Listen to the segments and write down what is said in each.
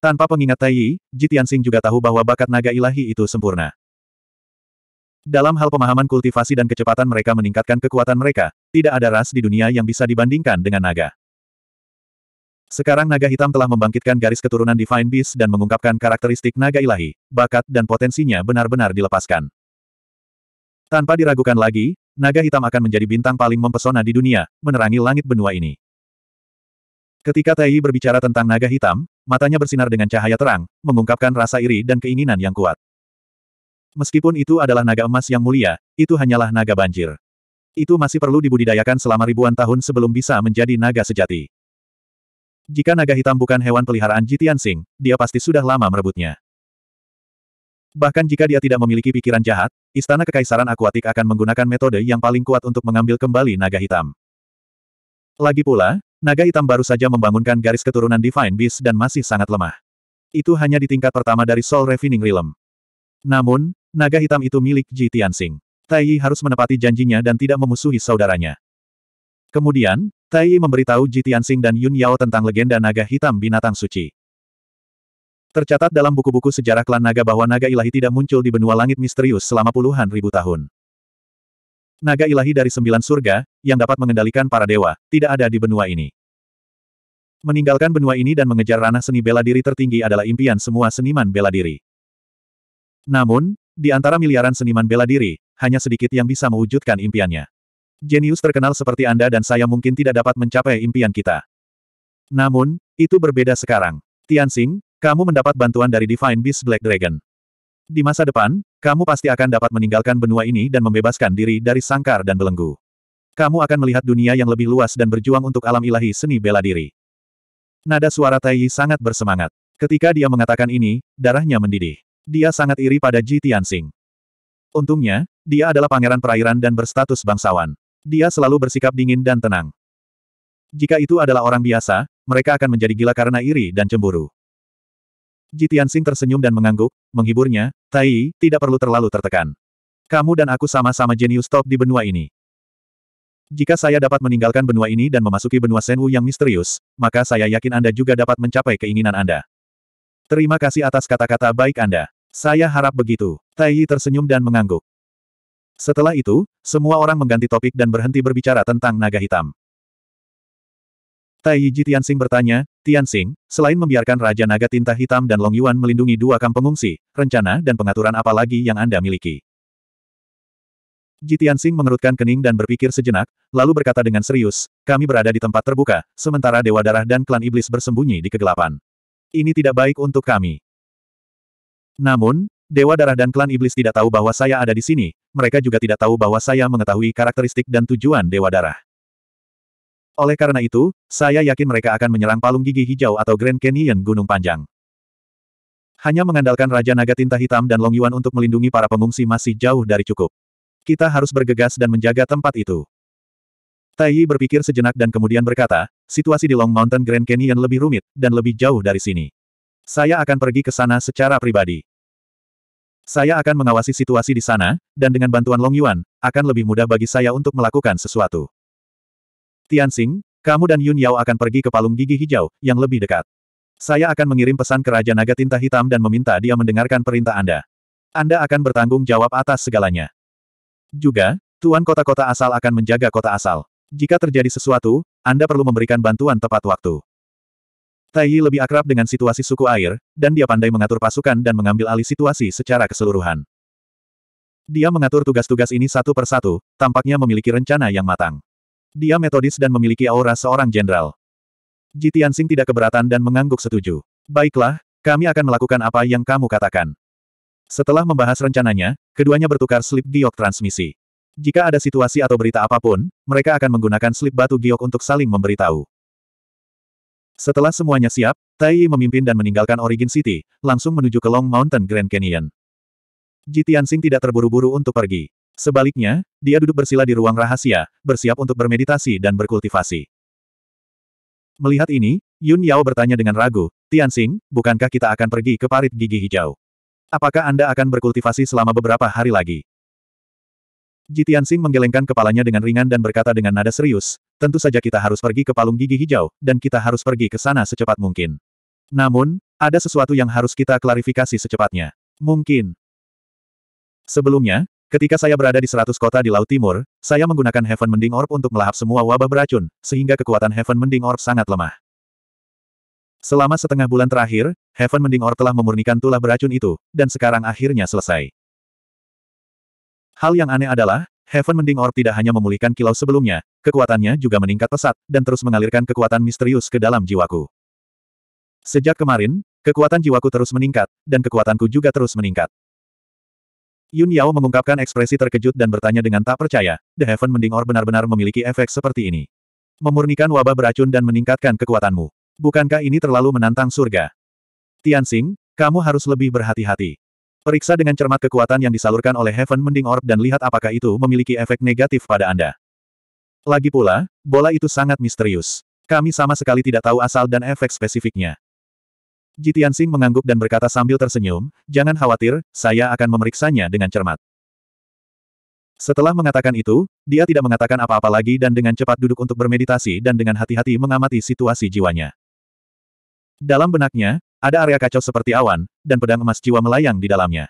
Tanpa pengingat Tai Yi, Jitiansing juga tahu bahwa bakat naga ilahi itu sempurna. Dalam hal pemahaman kultivasi dan kecepatan mereka meningkatkan kekuatan mereka, tidak ada ras di dunia yang bisa dibandingkan dengan naga. Sekarang naga hitam telah membangkitkan garis keturunan Divine Beast dan mengungkapkan karakteristik naga ilahi, bakat dan potensinya benar-benar dilepaskan. Tanpa diragukan lagi, naga hitam akan menjadi bintang paling mempesona di dunia, menerangi langit benua ini. Ketika Tai berbicara tentang naga hitam, matanya bersinar dengan cahaya terang, mengungkapkan rasa iri dan keinginan yang kuat. Meskipun itu adalah naga emas yang mulia, itu hanyalah naga banjir. Itu masih perlu dibudidayakan selama ribuan tahun sebelum bisa menjadi naga sejati. Jika naga hitam bukan hewan peliharaan Jitian Sing, dia pasti sudah lama merebutnya. Bahkan jika dia tidak memiliki pikiran jahat, Istana Kekaisaran Akuatik akan menggunakan metode yang paling kuat untuk mengambil kembali naga hitam. Lagi pula, Naga hitam baru saja membangunkan garis keturunan Divine Beast dan masih sangat lemah. Itu hanya di tingkat pertama dari Soul Refining Realm. Namun, naga hitam itu milik Ji Tianxing. Tai Yi harus menepati janjinya dan tidak memusuhi saudaranya. Kemudian, Tai Yi memberitahu Ji Tianxing dan Yun Yao tentang legenda naga hitam binatang suci. Tercatat dalam buku-buku sejarah klan naga bahwa naga ilahi tidak muncul di benua langit misterius selama puluhan ribu tahun. Naga ilahi dari sembilan surga, yang dapat mengendalikan para dewa, tidak ada di benua ini. Meninggalkan benua ini dan mengejar ranah seni bela diri tertinggi adalah impian semua seniman bela diri. Namun, di antara miliaran seniman bela diri, hanya sedikit yang bisa mewujudkan impiannya. Jenius terkenal seperti Anda dan saya mungkin tidak dapat mencapai impian kita. Namun, itu berbeda sekarang. Tianxing, kamu mendapat bantuan dari Divine Beast Black Dragon. Di masa depan, kamu pasti akan dapat meninggalkan benua ini dan membebaskan diri dari sangkar dan belenggu. Kamu akan melihat dunia yang lebih luas dan berjuang untuk alam ilahi seni bela diri. Nada suara Tai sangat bersemangat. Ketika dia mengatakan ini, darahnya mendidih. Dia sangat iri pada Ji Tianxing. Untungnya, dia adalah pangeran perairan dan berstatus bangsawan. Dia selalu bersikap dingin dan tenang. Jika itu adalah orang biasa, mereka akan menjadi gila karena iri dan cemburu. Jitiansing tersenyum dan mengangguk, menghiburnya, Tai, tidak perlu terlalu tertekan. Kamu dan aku sama-sama jenius top di benua ini. Jika saya dapat meninggalkan benua ini dan memasuki benua Senwu yang misterius, maka saya yakin Anda juga dapat mencapai keinginan Anda. Terima kasih atas kata-kata baik Anda. Saya harap begitu. Tai tersenyum dan mengangguk. Setelah itu, semua orang mengganti topik dan berhenti berbicara tentang naga hitam. Tai Yi Tianxing bertanya, Tianxing, selain membiarkan Raja Naga Tinta Hitam dan Long Yuan melindungi dua kamp pengungsi, rencana dan pengaturan apa lagi yang Anda miliki? Ji Tianxing mengerutkan kening dan berpikir sejenak, lalu berkata dengan serius, kami berada di tempat terbuka, sementara Dewa Darah dan klan Iblis bersembunyi di kegelapan. Ini tidak baik untuk kami. Namun, Dewa Darah dan klan Iblis tidak tahu bahwa saya ada di sini, mereka juga tidak tahu bahwa saya mengetahui karakteristik dan tujuan Dewa Darah. Oleh karena itu, saya yakin mereka akan menyerang palung gigi hijau atau Grand Canyon Gunung Panjang. Hanya mengandalkan Raja Naga Tinta Hitam dan Long Yuan untuk melindungi para pengungsi masih jauh dari cukup. Kita harus bergegas dan menjaga tempat itu. Tai Yi berpikir sejenak dan kemudian berkata, situasi di Long Mountain Grand Canyon lebih rumit, dan lebih jauh dari sini. Saya akan pergi ke sana secara pribadi. Saya akan mengawasi situasi di sana, dan dengan bantuan Long Yuan, akan lebih mudah bagi saya untuk melakukan sesuatu. Tianxing, kamu dan Yun Yao akan pergi ke palung gigi hijau, yang lebih dekat. Saya akan mengirim pesan ke Raja Naga Tinta Hitam dan meminta dia mendengarkan perintah Anda. Anda akan bertanggung jawab atas segalanya. Juga, Tuan kota-kota asal akan menjaga kota asal. Jika terjadi sesuatu, Anda perlu memberikan bantuan tepat waktu. Tai Yi lebih akrab dengan situasi suku air, dan dia pandai mengatur pasukan dan mengambil alih situasi secara keseluruhan. Dia mengatur tugas-tugas ini satu persatu, tampaknya memiliki rencana yang matang. Dia metodis dan memiliki aura seorang jenderal. Jitiansing tidak keberatan dan mengangguk setuju. Baiklah, kami akan melakukan apa yang kamu katakan. Setelah membahas rencananya, keduanya bertukar slip giok transmisi. Jika ada situasi atau berita apa pun, mereka akan menggunakan slip batu giok untuk saling memberitahu. Setelah semuanya siap, Tai Yi memimpin dan meninggalkan Origin City, langsung menuju ke Long Mountain Grand Canyon. Jitiansing tidak terburu-buru untuk pergi. Sebaliknya, dia duduk bersila di ruang rahasia, bersiap untuk bermeditasi dan berkultivasi. Melihat ini, Yun Yao bertanya dengan ragu, Tianxing, bukankah kita akan pergi ke parit gigi hijau? Apakah Anda akan berkultivasi selama beberapa hari lagi? Ji Tianxing menggelengkan kepalanya dengan ringan dan berkata dengan nada serius, tentu saja kita harus pergi ke palung gigi hijau, dan kita harus pergi ke sana secepat mungkin. Namun, Ada sesuatu yang harus kita klarifikasi secepatnya. Mungkin. Sebelumnya, ketika saya berada di seratus kota di Laut Timur, saya menggunakan Heaven Mending Orb untuk melahap semua wabah beracun, sehingga kekuatan Heaven Mending Orb sangat lemah. Selama setengah bulan terakhir, Heaven Mending Orb telah memurnikan tulah beracun itu, dan sekarang akhirnya selesai. Hal yang aneh adalah, Heaven Mending Orb tidak hanya memulihkan kilau sebelumnya, kekuatannya juga meningkat pesat, dan terus mengalirkan kekuatan misterius ke dalam jiwaku. Sejak kemarin, kekuatan jiwaku terus meningkat, dan kekuatanku juga terus meningkat. Yun Yao mengungkapkan ekspresi terkejut dan bertanya dengan tak percaya, The Heaven Mending Orb benar-benar memiliki efek seperti ini. Memurnikan wabah beracun dan meningkatkan kekuatanmu. Bukankah ini terlalu menantang surga? Tianxing, kamu harus lebih berhati-hati. Periksa dengan cermat kekuatan yang disalurkan oleh Heaven Mending Orb dan lihat apakah itu memiliki efek negatif pada Anda. Lagi pula, bola itu sangat misterius. Kami sama sekali tidak tahu asal dan efek spesifiknya. Jitiansing mengangguk dan berkata sambil tersenyum, jangan khawatir, saya akan memeriksanya dengan cermat. Setelah mengatakan itu, dia tidak mengatakan apa-apa lagi dan dengan cepat duduk untuk bermeditasi dan dengan hati-hati mengamati situasi jiwanya. Dalam benaknya, ada area kacau seperti awan, dan pedang emas jiwa melayang di dalamnya.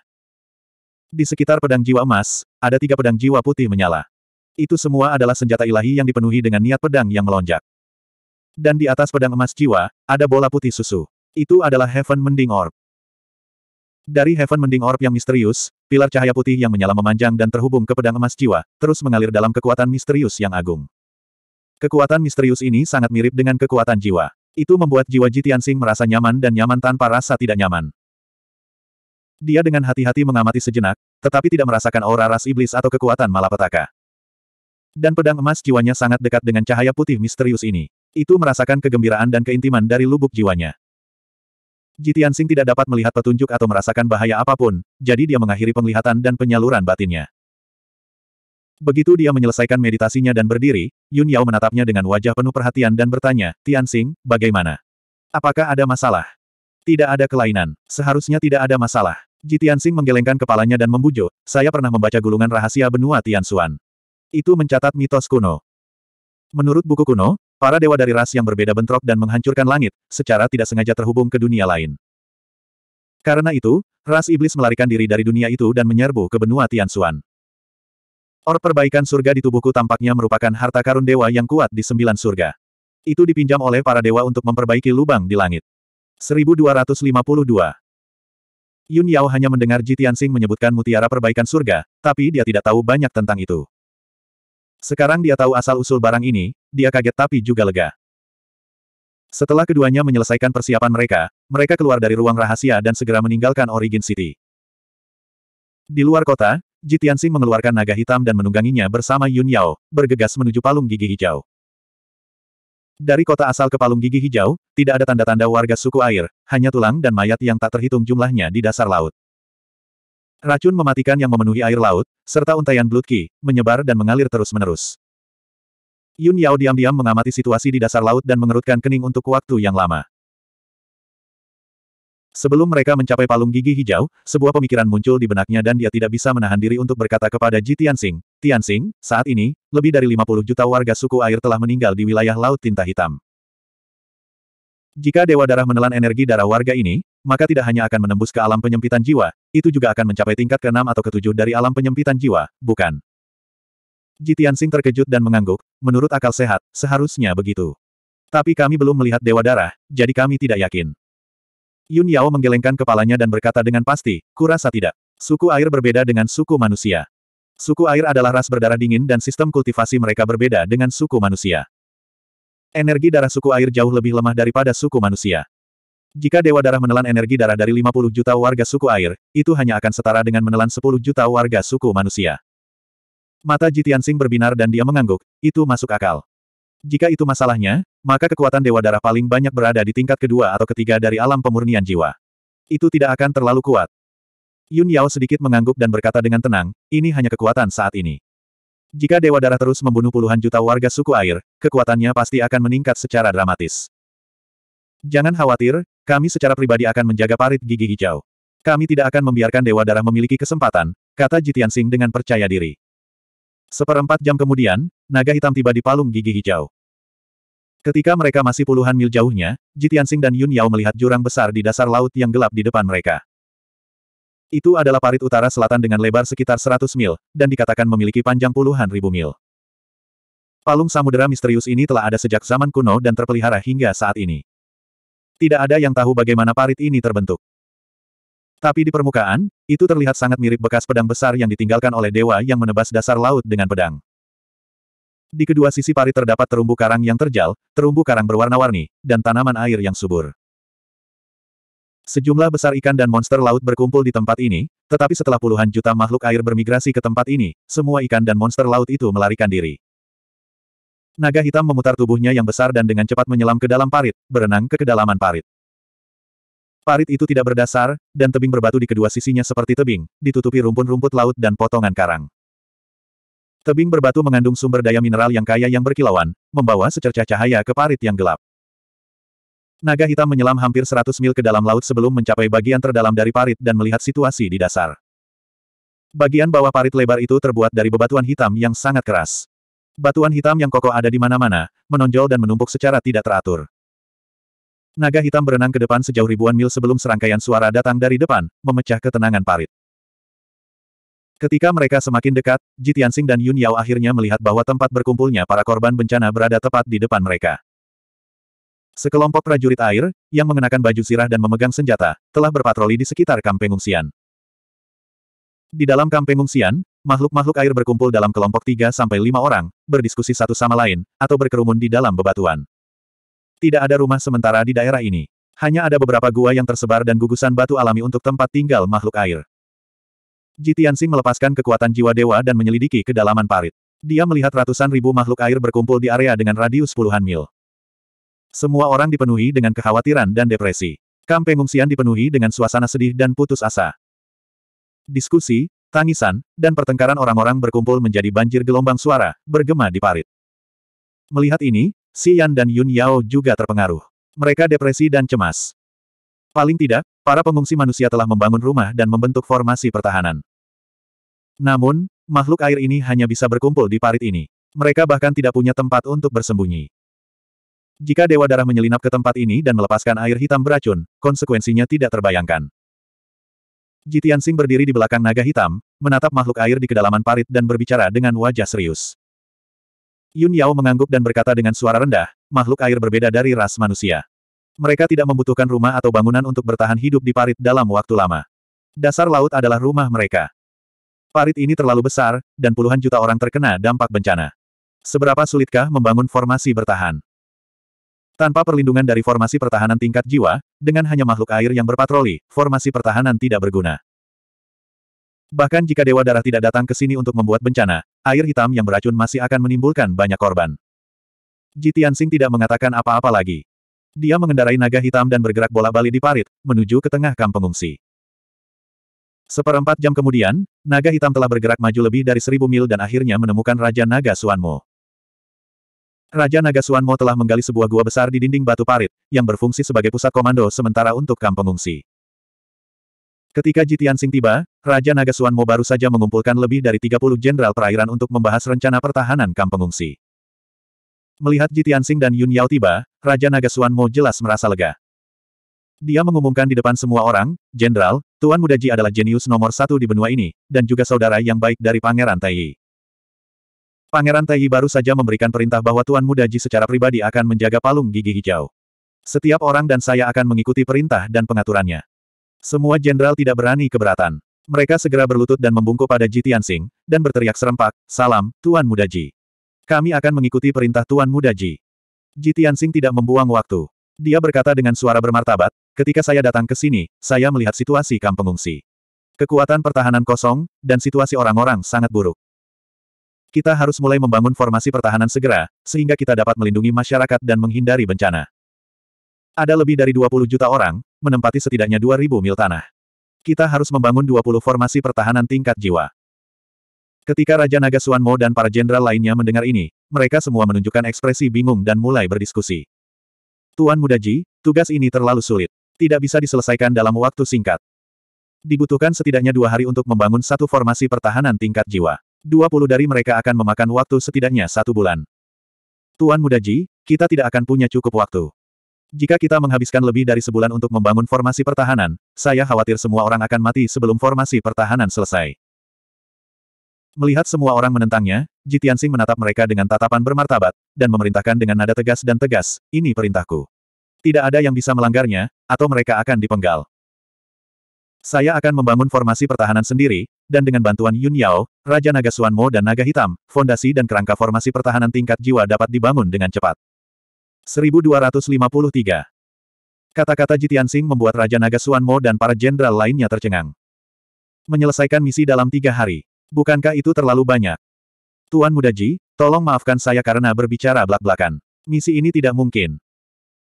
Di sekitar pedang jiwa emas, ada tiga pedang jiwa putih menyala. Itu semua adalah senjata ilahi yang dipenuhi dengan niat pedang yang melonjak. Dan di atas pedang emas jiwa, ada bola putih susu. Itu adalah Heaven Mending Orb. Dari Heaven Mending Orb yang misterius, pilar cahaya putih yang menyala memanjang dan terhubung ke pedang emas jiwa, terus mengalir dalam kekuatan misterius yang agung. Kekuatan misterius ini sangat mirip dengan kekuatan jiwa. Itu membuat jiwa Jitiansing merasa nyaman dan nyaman tanpa rasa tidak nyaman. Dia dengan hati-hati mengamati sejenak, tetapi tidak merasakan aura ras iblis atau kekuatan malapetaka. Dan pedang emas jiwanya sangat dekat dengan cahaya putih misterius ini. Itu merasakan kegembiraan dan keintiman dari lubuk jiwanya. Jitiansing tidak dapat melihat petunjuk atau merasakan bahaya apa pun, jadi dia mengakhiri penglihatan dan penyaluran batinnya. Begitu dia menyelesaikan meditasinya dan berdiri, Yun Yao menatapnya dengan wajah penuh perhatian dan bertanya, Tianxing, bagaimana? Apakah ada masalah? Tidak ada kelainan. Seharusnya tidak ada masalah. Jitiansing menggelengkan kepalanya dan membujuk, saya pernah membaca gulungan rahasia benua Tianxuan. Itu mencatat mitos kuno. Menurut buku kuno, Para dewa dari ras yang berbeda bentrok dan menghancurkan langit, secara tidak sengaja terhubung ke dunia lain. Karena itu, ras iblis melarikan diri dari dunia itu dan menyerbu ke benua Tianxuan. Or perbaikan surga di tubuhku tampaknya merupakan harta karun dewa yang kuat di sembilan surga. Itu dipinjam oleh para dewa untuk memperbaiki lubang di langit. 1252 Yun Yao hanya mendengar Jitiansing menyebutkan mutiara perbaikan surga, tapi dia tidak tahu banyak tentang itu. Sekarang dia tahu asal-usul barang ini, dia kaget tapi juga lega. Setelah keduanya menyelesaikan persiapan mereka, mereka keluar dari ruang rahasia dan segera meninggalkan Origin City. Di luar kota, Jitiansing mengeluarkan naga hitam dan menungganginya bersama Yun Yao, bergegas menuju palung gigi hijau. Dari kota asal ke palung gigi hijau, tidak ada tanda-tanda warga suku air, hanya tulang dan mayat yang tak terhitung jumlahnya di dasar laut. Racun mematikan yang memenuhi air laut, serta untaian Blood Key, menyebar dan mengalir terus-menerus. Yun Yao diam-diam mengamati situasi di dasar laut dan mengerutkan kening untuk waktu yang lama. Sebelum mereka mencapai palung gigi hijau, sebuah pemikiran muncul di benaknya dan dia tidak bisa menahan diri untuk berkata kepada Ji Tianxing, Tianxing, saat ini, lebih dari 50 juta warga suku air telah meninggal di wilayah Laut Tinta Hitam. Jika Dewa Darah menelan energi darah warga ini, maka tidak hanya akan menembus ke alam penyempitan jiwa, itu juga akan mencapai tingkat ke-6 atau ke-7 dari alam penyempitan jiwa, bukan? Jitiansing terkejut dan mengangguk, menurut akal sehat, seharusnya begitu. Tapi kami belum melihat Dewa Darah, jadi kami tidak yakin. Yun Yao menggelengkan kepalanya dan berkata dengan pasti, kurasa tidak. Suku air berbeda dengan suku manusia. Suku air adalah ras berdarah dingin dan sistem kultivasi mereka berbeda dengan suku manusia. Energi darah suku air jauh lebih lemah daripada suku manusia. Jika Dewa Darah menelan energi darah dari 50 juta warga suku air, itu hanya akan setara dengan menelan 10 juta warga suku manusia. Mata Jitiansing berbinar dan dia mengangguk, itu masuk akal. Jika itu masalahnya, maka kekuatan Dewa Darah paling banyak berada di tingkat kedua atau ketiga dari alam pemurnian jiwa. Itu tidak akan terlalu kuat. Yun Yao sedikit mengangguk dan berkata dengan tenang, ini hanya kekuatan saat ini. Jika Dewa Darah terus membunuh puluhan juta warga suku air, kekuatannya pasti akan meningkat secara dramatis. Jangan khawatir, kami secara pribadi akan menjaga parit gigi hijau. Kami tidak akan membiarkan Dewa Darah memiliki kesempatan, kata Jitiansing dengan percaya diri. Seperempat jam kemudian, naga hitam tiba di palung gigi hijau. Ketika mereka masih puluhan mil jauhnya, Jitiansing dan Yun Yao melihat jurang besar di dasar laut yang gelap di depan mereka. Itu adalah parit utara selatan dengan lebar sekitar 100 mil, dan dikatakan memiliki panjang puluhan ribu mil. Palung samudera misterius ini telah ada sejak zaman kuno dan terpelihara hingga saat ini. Tidak ada yang tahu bagaimana parit ini terbentuk. Tapi di permukaan, itu terlihat sangat mirip bekas pedang besar yang ditinggalkan oleh dewa yang menebas dasar laut dengan pedang. Di kedua sisi parit terdapat terumbu karang yang terjal, terumbu karang berwarna-warni, dan tanaman air yang subur. Sejumlah besar ikan dan monster laut berkumpul di tempat ini, tetapi setelah puluhan juta makhluk air bermigrasi ke tempat ini, semua ikan dan monster laut itu melarikan diri. Naga hitam memutar tubuhnya yang besar dan dengan cepat menyelam ke dalam parit, berenang ke kedalaman parit. Parit itu tidak berdasar, dan tebing berbatu di kedua sisinya seperti tebing, ditutupi rumpun-rumput laut dan potongan karang. Tebing berbatu mengandung sumber daya mineral yang kaya yang berkilauan, membawa secercah cahaya ke parit yang gelap. Naga hitam menyelam hampir 100 mil ke dalam laut sebelum mencapai bagian terdalam dari parit dan melihat situasi di dasar. Bagian bawah parit lebar itu terbuat dari bebatuan hitam yang sangat keras. Batuan hitam yang kokoh ada di mana-mana, menonjol dan menumpuk secara tidak teratur. Naga hitam berenang ke depan sejauh ribuan mil sebelum serangkaian suara datang dari depan, memecah ketenangan parit. Ketika mereka semakin dekat, Jitiansing dan Yun Yao akhirnya melihat bahwa tempat berkumpulnya para korban bencana berada tepat di depan mereka. Sekelompok prajurit air, yang mengenakan baju sirah dan memegang senjata, telah berpatroli di sekitar kamp pengungsian. Di dalam kamp pengungsian, makhluk-makhluk air berkumpul dalam kelompok 3 sampai 5 orang, berdiskusi satu sama lain, atau berkerumun di dalam bebatuan. Tidak ada rumah sementara di daerah ini. Hanya ada beberapa gua yang tersebar dan gugusan batu alami untuk tempat tinggal makhluk air. Jitiansing melepaskan kekuatan jiwa dewa dan menyelidiki kedalaman parit. Dia melihat ratusan ribu makhluk air berkumpul di area dengan radius puluhan mil. Semua orang dipenuhi dengan kekhawatiran dan depresi. Kamp pengungsian dipenuhi dengan suasana sedih dan putus asa. Diskusi, tangisan, dan pertengkaran orang-orang berkumpul menjadi banjir gelombang suara, bergema di parit. Melihat ini, Si Yan dan Yun Yao juga terpengaruh. Mereka depresi dan cemas. Paling tidak, para pengungsi manusia telah membangun rumah dan membentuk formasi pertahanan. Namun, makhluk air ini hanya bisa berkumpul di parit ini. Mereka bahkan tidak punya tempat untuk bersembunyi. Jika Dewa Darah menyelinap ke tempat ini dan melepaskan air hitam beracun, konsekuensinya tidak terbayangkan. Jitiansing berdiri di belakang naga hitam, menatap makhluk air di kedalaman parit dan berbicara dengan wajah serius. Yun Yao mengangguk dan berkata dengan suara rendah, makhluk air berbeda dari ras manusia. Mereka tidak membutuhkan rumah atau bangunan untuk bertahan hidup di parit dalam waktu lama. Dasar laut adalah rumah mereka. Parit ini terlalu besar, dan puluhan juta orang terkena dampak bencana. Seberapa sulitkah membangun formasi bertahan? Tanpa perlindungan dari formasi pertahanan tingkat jiwa, dengan hanya makhluk air yang berpatroli, formasi pertahanan tidak berguna. Bahkan jika Dewa Darah tidak datang ke sini untuk membuat bencana, air hitam yang beracun masih akan menimbulkan banyak korban. Jitiansing tidak mengatakan apa-apa lagi. Dia mengendarai naga hitam dan bergerak bola-balik di parit, menuju ke tengah kamp pengungsi. Seperempat jam kemudian, naga hitam telah bergerak maju lebih dari seribu mil dan akhirnya menemukan Raja Naga Suanmo. Raja Naga Suanmo telah menggali sebuah gua besar di dinding batu parit, yang berfungsi sebagai pusat komando sementara untuk kamp pengungsi. Ketika Jitian Sing tiba, Raja Naga Suanmo baru saja mengumpulkan lebih dari 30 jenderal perairan untuk membahas rencana pertahanan kamp pengungsi. Melihat Jitian Sing dan Yun Yao tiba, Raja Naga Suanmo jelas merasa lega. Dia mengumumkan di depan semua orang, Jenderal, Tuan Muda Ji adalah jenius nomor satu di benua ini, dan juga saudara yang baik dari Pangeran Taiyi. Pangeran Taiyi baru saja memberikan perintah bahwa Tuan Muda Ji secara pribadi akan menjaga palung gigi hijau. Setiap orang dan saya akan mengikuti perintah dan pengaturannya. Semua jenderal tidak berani keberatan. Mereka segera berlutut dan membungkuk pada Ji Tianxing, dan berteriak serempak, Salam, Tuan Muda Ji. Kami akan mengikuti perintah Tuan Muda Ji. Ji Tianxing tidak membuang waktu. Dia berkata dengan suara bermartabat, ketika saya datang ke sini, saya melihat situasi kamp pengungsi. Kekuatan pertahanan kosong, dan situasi orang-orang sangat buruk. Kita harus mulai membangun formasi pertahanan segera, sehingga kita dapat melindungi masyarakat dan menghindari bencana. Ada lebih dari 20 juta orang, menempati setidaknya 2.000 mil tanah. Kita harus membangun 20 formasi pertahanan tingkat jiwa. Ketika Raja Naga Suanmo dan para jenderal lainnya mendengar ini, mereka semua menunjukkan ekspresi bingung dan mulai berdiskusi. Tuan Mudaji, tugas ini terlalu sulit. Tidak bisa diselesaikan dalam waktu singkat. Dibutuhkan setidaknya dua hari untuk membangun satu formasi pertahanan tingkat jiwa. 20 dari mereka akan memakan waktu setidaknya satu bulan. Tuan Mudaji, kita tidak akan punya cukup waktu. Jika kita menghabiskan lebih dari sebulan untuk membangun formasi pertahanan, saya khawatir semua orang akan mati sebelum formasi pertahanan selesai. Melihat semua orang menentangnya, Jitiansing menatap mereka dengan tatapan bermartabat, dan memerintahkan dengan nada tegas dan tegas, ini perintahku. Tidak ada yang bisa melanggarnya, atau mereka akan dipenggal. Saya akan membangun formasi pertahanan sendiri, dan dengan bantuan Yun Yao, Raja Naga Suanmo dan Naga Hitam, fondasi dan kerangka formasi pertahanan tingkat jiwa dapat dibangun dengan cepat. 1253. Kata-kata Jitiansing membuat Raja Naga Suanmo dan para jenderal lainnya tercengang. Menyelesaikan misi dalam tiga hari. Bukankah itu terlalu banyak? Tuan Muda Ji, tolong maafkan saya karena berbicara belak-belakan. Misi ini tidak mungkin.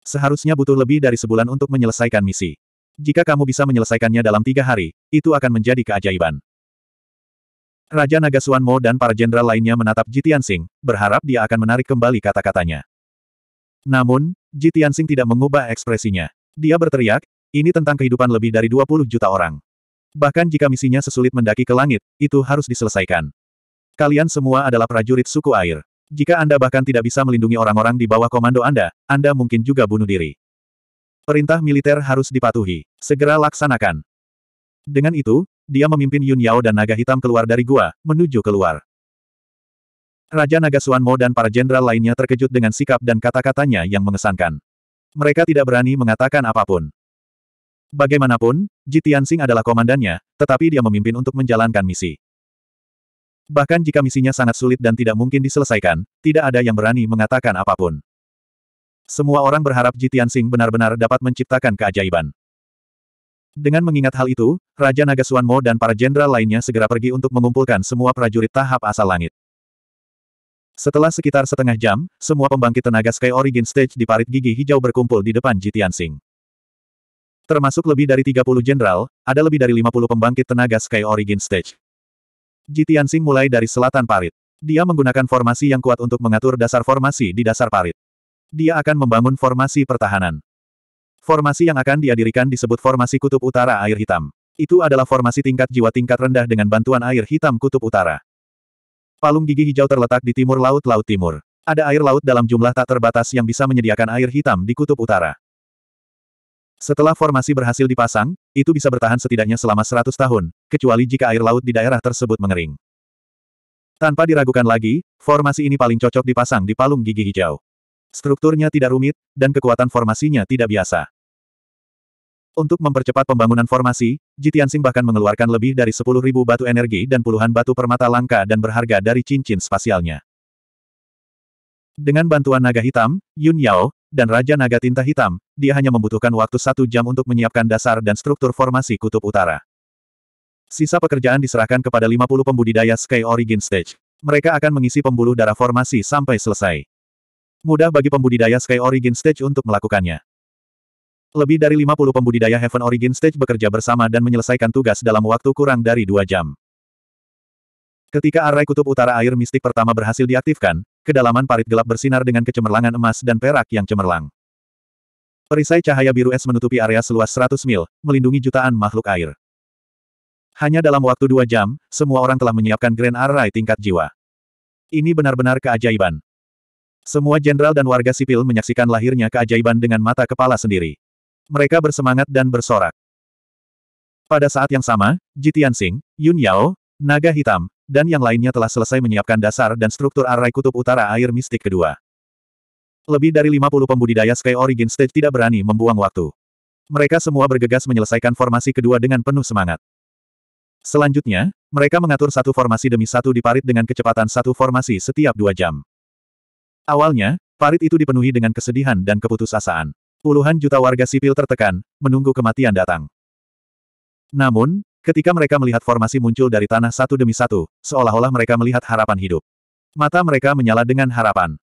Seharusnya butuh lebih dari sebulan untuk menyelesaikan misi. Jika kamu bisa menyelesaikannya dalam tiga hari, itu akan menjadi keajaiban. Raja Naga Suanmo dan para jenderal lainnya menatap Jitiansing, berharap dia akan menarik kembali kata-katanya. Namun, Ji Tianxing tidak mengubah ekspresinya. Dia berteriak, ini tentang kehidupan lebih dari 20 juta orang. Bahkan jika misinya sesulit mendaki ke langit, itu harus diselesaikan. Kalian semua adalah prajurit suku air. Jika Anda bahkan tidak bisa melindungi orang-orang di bawah komando Anda, Anda mungkin juga bunuh diri. Perintah militer harus dipatuhi. Segera laksanakan. Dengan itu, dia memimpin Yun Yao dan naga hitam keluar dari gua, menuju keluar. Raja Naga Suanmo dan para jenderal lainnya terkejut dengan sikap dan kata-katanya yang mengesankan. Mereka tidak berani mengatakan apa pun. Bagaimanapun, Jitiansing adalah komandannya, tetapi dia memimpin untuk menjalankan misi. Bahkan jika misinya sangat sulit dan tidak mungkin diselesaikan, tidak ada yang berani mengatakan apa pun. Semua orang berharap Jitiansing benar-benar dapat menciptakan keajaiban. Dengan mengingat hal itu, Raja Naga Suanmo dan para jenderal lainnya segera pergi untuk mengumpulkan semua prajurit tahap asal langit. Setelah sekitar setengah jam, semua pembangkit tenaga Sky Origin Stage di parit gigi hijau berkumpul di depan Jitiansing. Termasuk lebih dari 30 jenderal, ada lebih dari 50 pembangkit tenaga Sky Origin Stage. Jitiansing mulai dari selatan parit. Dia menggunakan formasi yang kuat untuk mengatur dasar formasi di dasar parit. Dia akan membangun formasi pertahanan. Formasi yang akan dia dirikan disebut formasi kutub utara air hitam. Itu adalah formasi tingkat jiwa tingkat rendah dengan bantuan air hitam kutub utara. Palung gigi hijau terletak di timur laut Laut Timur. Ada air laut dalam jumlah tak terbatas yang bisa menyediakan air hitam di kutub utara. Setelah formasi berhasil dipasang, itu bisa bertahan setidaknya selama 100 tahun, kecuali jika air laut di daerah tersebut mengering. Tanpa diragukan lagi, formasi ini paling cocok dipasang di palung gigi hijau. Strukturnya tidak rumit, dan kekuatan formasinya tidak biasa. Untuk mempercepat pembangunan formasi, Jitiansing bahkan mengeluarkan lebih dari 10.000 batu energi dan puluhan batu permata langka dan berharga dari cincin spasialnya. Dengan bantuan naga hitam, Yun Yao, dan Raja Naga Tinta Hitam, dia hanya membutuhkan waktu satu jam untuk menyiapkan dasar dan struktur formasi kutub utara. Sisa pekerjaan diserahkan kepada 50 pembudidaya Sky Origin Stage. Mereka akan mengisi pembuluh darah formasi sampai selesai. Mudah bagi pembudidaya Sky Origin Stage untuk melakukannya. Lebih dari 50 pembudidaya Heaven Origin Stage bekerja bersama dan menyelesaikan tugas dalam waktu kurang dari dua jam. Ketika arai kutub utara air mistik pertama berhasil diaktifkan, kedalaman parit gelap bersinar dengan kecemerlangan emas dan perak yang cemerlang. Perisai cahaya biru es menutupi area seluas 100 mil, melindungi jutaan makhluk air. Hanya dalam waktu dua jam, semua orang telah menyiapkan Grand Array tingkat jiwa. Ini benar-benar keajaiban. Semua jenderal dan warga sipil menyaksikan lahirnya keajaiban dengan mata kepala sendiri. Mereka bersemangat dan bersorak. Pada saat yang sama, Jitian Sing, Yun Yao, Naga Hitam, dan yang lainnya telah selesai menyiapkan dasar dan struktur arai kutub utara air mistik kedua. Lebih dari 50 pembudidaya Sky Origin Stage tidak berani membuang waktu. Mereka semua bergegas menyelesaikan formasi kedua dengan penuh semangat. Selanjutnya, mereka mengatur satu formasi demi satu di parit dengan kecepatan satu formasi setiap dua jam. Awalnya, parit itu dipenuhi dengan kesedihan dan keputusasaan. Puluhan juta warga sipil tertekan, menunggu kematian datang. Namun, ketika mereka melihat formasi muncul dari tanah satu demi satu, seolah-olah mereka melihat harapan hidup. Mata mereka menyala dengan harapan.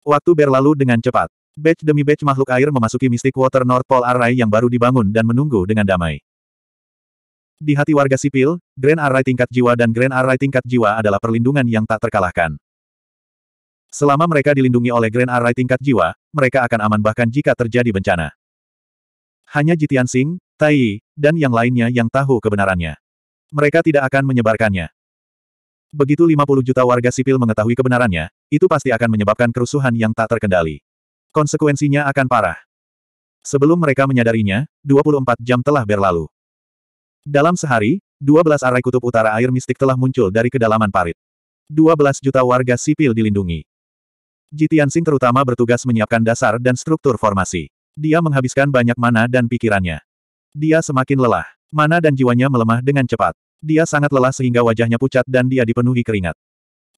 Waktu berlalu dengan cepat. Batch demi batch makhluk air memasuki Mystic Water North Pole Array yang baru dibangun dan menunggu dengan damai. Di hati warga sipil, Grand Array tingkat jiwa dan Grand Array tingkat jiwa adalah perlindungan yang tak terkalahkan. Selama mereka dilindungi oleh Grand Array tingkat jiwa, mereka akan aman bahkan jika terjadi bencana. Hanya Jitian Sing, Tai Yi, dan yang lainnya yang tahu kebenarannya. Mereka tidak akan menyebarkannya. Begitu 50 juta warga sipil mengetahui kebenarannya, itu pasti akan menyebabkan kerusuhan yang tak terkendali. Konsekuensinya akan parah. Sebelum mereka menyadarinya, 24 jam telah berlalu. Dalam sehari, 12 arai kutub utara air mistik telah muncul dari kedalaman parit. 12 juta warga sipil dilindungi. Jitiansing terutama bertugas menyiapkan dasar dan struktur formasi. Dia menghabiskan banyak mana dan pikirannya. Dia semakin lelah. Mana dan jiwanya melemah dengan cepat. Dia sangat lelah sehingga wajahnya pucat dan dia dipenuhi keringat.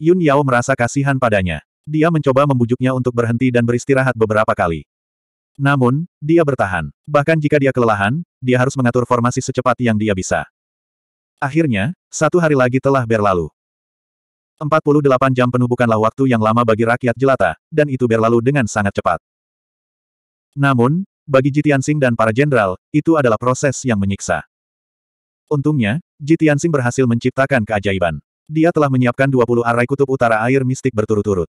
Yun Yao merasa kasihan padanya. Dia mencoba membujuknya untuk berhenti dan beristirahat beberapa kali. Namun, dia bertahan. Bahkan jika dia kelelahan, dia harus mengatur formasi secepat yang dia bisa. Akhirnya, satu hari lagi telah berlalu. 48 jam penuh bukanlah waktu yang lama bagi rakyat jelata, dan itu berlalu dengan sangat cepat. Namun, bagi Jitiansing dan para jenderal, itu adalah proses yang menyiksa. Untungnya, Jitiansing berhasil menciptakan keajaiban. Dia telah menyiapkan 20 arai kutub utara air mistik berturut-turut.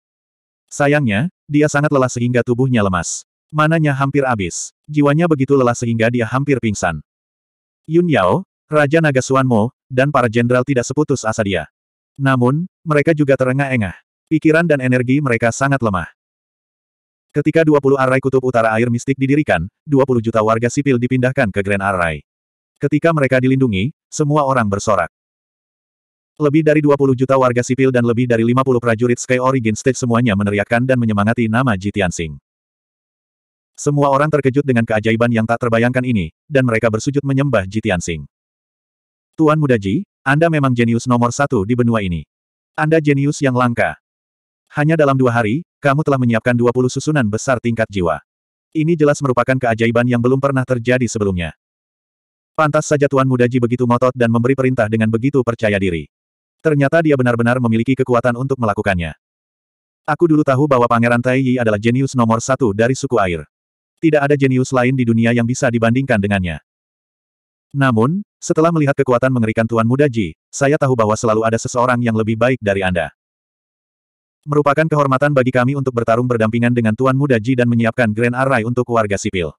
Sayangnya, dia sangat lelah sehingga tubuhnya lemas. Mananya hampir habis. Jiwanya begitu lelah sehingga dia hampir pingsan. Yun Yao, Raja Naga Suanmo, dan para jenderal tidak seputus asa dia. Namun, mereka juga terengah-engah. Pikiran dan energi mereka sangat lemah. Ketika 20 arai kutub utara air mistik didirikan, 20 juta warga sipil dipindahkan ke Grand Arai. Ketika mereka dilindungi, semua orang bersorak. Lebih dari 20 juta warga sipil dan lebih dari 50 prajurit Sky Origin Stage semuanya meneriakkan dan menyemangati nama Jitiansing. Semua orang terkejut dengan keajaiban yang tak terbayangkan ini, dan mereka bersujud menyembah Jitiansing. Tuan Muda Ji, Anda memang jenius nomor satu di benua ini. Anda jenius yang langka. Hanya dalam dua hari, kamu telah menyiapkan 20 susunan besar tingkat jiwa. Ini jelas merupakan keajaiban yang belum pernah terjadi sebelumnya. Pantas saja Tuan Muda Ji begitu ngotot dan memberi perintah dengan begitu percaya diri. Ternyata dia benar-benar memiliki kekuatan untuk melakukannya. Aku dulu tahu bahwa Pangeran Tai Yi adalah jenius nomor satu dari suku air. Tidak ada jenius lain di dunia yang bisa dibandingkan dengannya. Namun, setelah melihat kekuatan mengerikan Tuan Muda Ji, saya tahu bahwa selalu ada seseorang yang lebih baik dari Anda. Merupakan kehormatan bagi kami untuk bertarung berdampingan dengan Tuan Muda Ji dan menyiapkan Grand Array untuk warga sipil.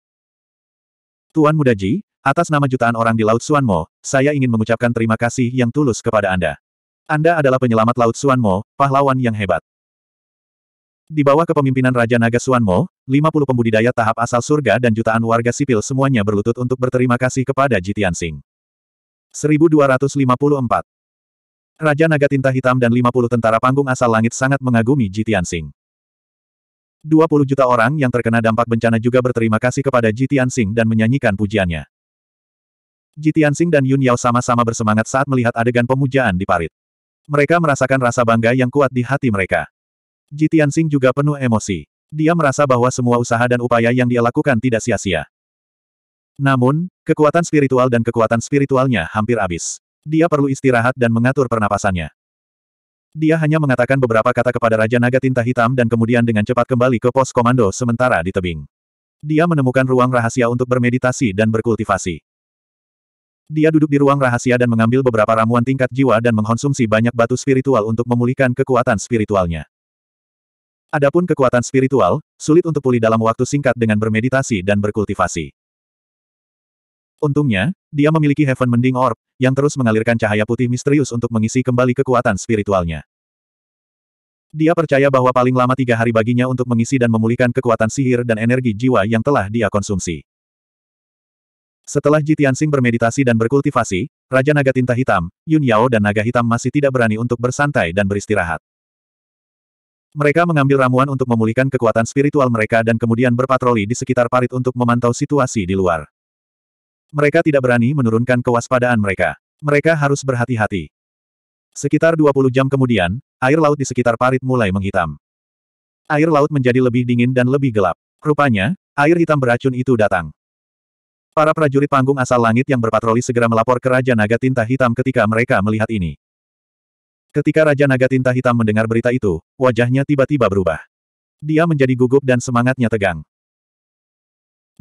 Tuan Muda Ji, atas nama jutaan orang di Laut Suanmo, saya ingin mengucapkan terima kasih yang tulus kepada Anda. Anda adalah penyelamat Laut Suanmo, pahlawan yang hebat. Di bawah kepemimpinan Raja Naga Suanmo, 50 pembudidaya tahap asal surga dan jutaan warga sipil semuanya berlutut untuk berterima kasih kepada Jitiansing. 1254 Raja Naga Tinta Hitam dan 50 tentara panggung asal langit sangat mengagumi Jitiansing. 20 juta orang yang terkena dampak bencana juga berterima kasih kepada Jitiansing dan menyanyikan pujiannya. Jitiansing dan Yun Yao sama-sama bersemangat saat melihat adegan pemujaan di parit. Mereka merasakan rasa bangga yang kuat di hati mereka. Jitiansing juga penuh emosi. Dia merasa bahwa semua usaha dan upaya yang dia lakukan tidak sia-sia. Namun, kekuatan spiritual dan kekuatan spiritualnya hampir habis. Dia perlu istirahat dan mengatur pernapasannya. Dia hanya mengatakan beberapa kata kepada Raja Naga Tinta Hitam dan kemudian dengan cepat kembali ke pos komando sementara di tebing. Dia menemukan ruang rahasia untuk bermeditasi dan berkultivasi. Dia duduk di ruang rahasia dan mengambil beberapa ramuan tingkat jiwa dan mengkonsumsi banyak batu spiritual untuk memulihkan kekuatan spiritualnya. Adapun kekuatan spiritual, sulit untuk pulih dalam waktu singkat dengan bermeditasi dan berkultivasi. Untungnya, dia memiliki Heaven Mending Orb, yang terus mengalirkan cahaya putih misterius untuk mengisi kembali kekuatan spiritualnya. Dia percaya bahwa paling lama tiga hari baginya untuk mengisi dan memulihkan kekuatan sihir dan energi jiwa yang telah dia konsumsi. Setelah Jitiansing bermeditasi dan berkultivasi, Raja Naga Tinta Hitam, Yun Yao dan Naga Hitam masih tidak berani untuk bersantai dan beristirahat. Mereka mengambil ramuan untuk memulihkan kekuatan spiritual mereka dan kemudian berpatroli di sekitar parit untuk memantau situasi di luar. Mereka tidak berani menurunkan kewaspadaan mereka. Mereka harus berhati-hati. Sekitar 20 jam kemudian, air laut di sekitar parit mulai menghitam. Air laut menjadi lebih dingin dan lebih gelap. Rupanya, air hitam beracun itu datang. Para prajurit panggung asal langit yang berpatroli segera melapor ke Raja Naga Tinta Hitam ketika mereka melihat ini. Ketika Raja Naga Tinta Hitam mendengar berita itu, wajahnya tiba-tiba berubah. Dia menjadi gugup dan semangatnya tegang.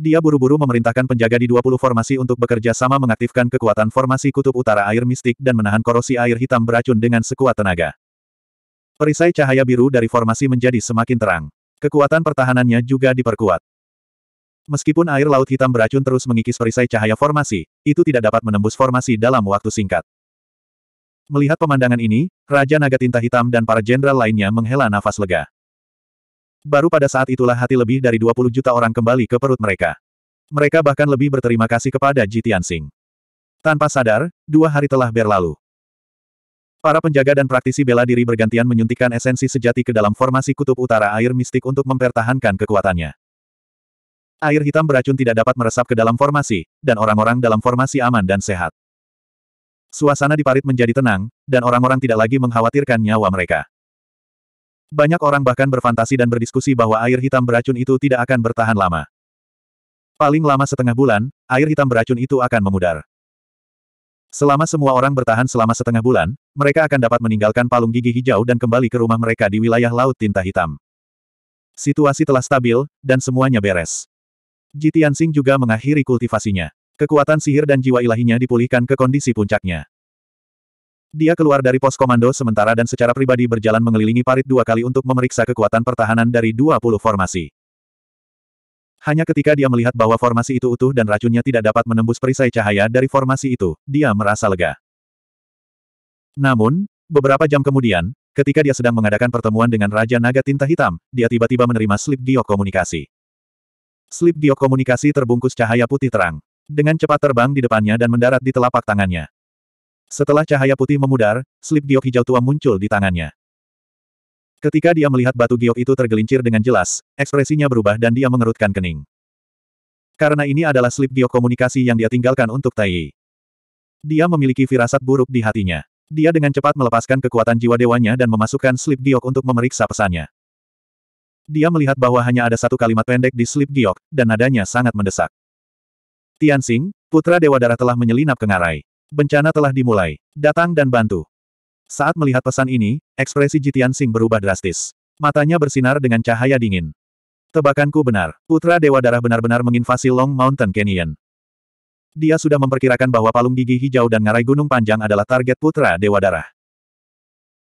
Dia buru-buru memerintahkan penjaga di 20 formasi untuk bekerja sama mengaktifkan kekuatan formasi kutub utara air mistik dan menahan korosi air hitam beracun dengan sekuat tenaga. Perisai cahaya biru dari formasi menjadi semakin terang. Kekuatan pertahanannya juga diperkuat. Meskipun air laut hitam beracun terus mengikis perisai cahaya formasi, itu tidak dapat menembus formasi dalam waktu singkat. Melihat pemandangan ini, Raja Naga Tinta Hitam dan para jenderal lainnya menghela nafas lega. Baru pada saat itulah hati lebih dari 20 juta orang kembali ke perut mereka. Mereka bahkan lebih berterima kasih kepada Jitiansing. Tanpa sadar, dua hari telah berlalu. Para penjaga dan praktisi bela diri bergantian menyuntikkan esensi sejati ke dalam formasi kutub utara air mistik untuk mempertahankan kekuatannya. Air hitam beracun tidak dapat meresap ke dalam formasi, dan orang-orang dalam formasi aman dan sehat. Suasana di parit menjadi tenang, dan orang-orang tidak lagi mengkhawatirkan nyawa mereka. Banyak orang bahkan berfantasi dan berdiskusi bahwa air hitam beracun itu tidak akan bertahan lama. Paling lama setengah bulan, air hitam beracun itu akan memudar. Selama semua orang bertahan selama setengah bulan, mereka akan dapat meninggalkan palung gigi hijau dan kembali ke rumah mereka di wilayah Laut Tinta Hitam. Situasi telah stabil, dan semuanya beres. Jitiansing juga mengakhiri kultivasinya. Kekuatan sihir dan jiwa ilahinya dipulihkan ke kondisi puncaknya. Dia keluar dari pos komando sementara dan secara pribadi berjalan mengelilingi parit dua kali untuk memeriksa kekuatan pertahanan dari 20 formasi. Hanya ketika dia melihat bahwa formasi itu utuh dan racunnya tidak dapat menembus perisai cahaya dari formasi itu, dia merasa lega. Namun, beberapa jam kemudian, ketika dia sedang mengadakan pertemuan dengan Raja Naga Tinta Hitam, dia tiba-tiba menerima slip giok komunikasi. Slip giok komunikasi terbungkus cahaya putih terang. Dengan cepat terbang di depannya dan mendarat di telapak tangannya. Setelah cahaya putih memudar, slip giok hijau tua muncul di tangannya. Ketika dia melihat batu giok itu tergelincir dengan jelas, ekspresinya berubah dan dia mengerutkan kening. Karena ini adalah slip giok komunikasi yang dia tinggalkan untuk Tai. Dia memiliki firasat buruk di hatinya. Dia dengan cepat melepaskan kekuatan jiwa dewanya dan memasukkan slip giok untuk memeriksa pesannya. Dia melihat bahwa hanya ada satu kalimat pendek di slip giok, dan nadanya sangat mendesak. Tianxing, putra Dewa Darah telah menyelinap ke ngarai. Bencana telah dimulai. Datang dan bantu. Saat melihat pesan ini, ekspresi Jitian Sing berubah drastis. Matanya bersinar dengan cahaya dingin. Tebakanku benar. Putra Dewa Darah benar-benar menginvasi Long Mountain Canyon. Dia sudah memperkirakan bahwa palung gigi hijau dan ngarai gunung panjang adalah target Putra Dewa Darah.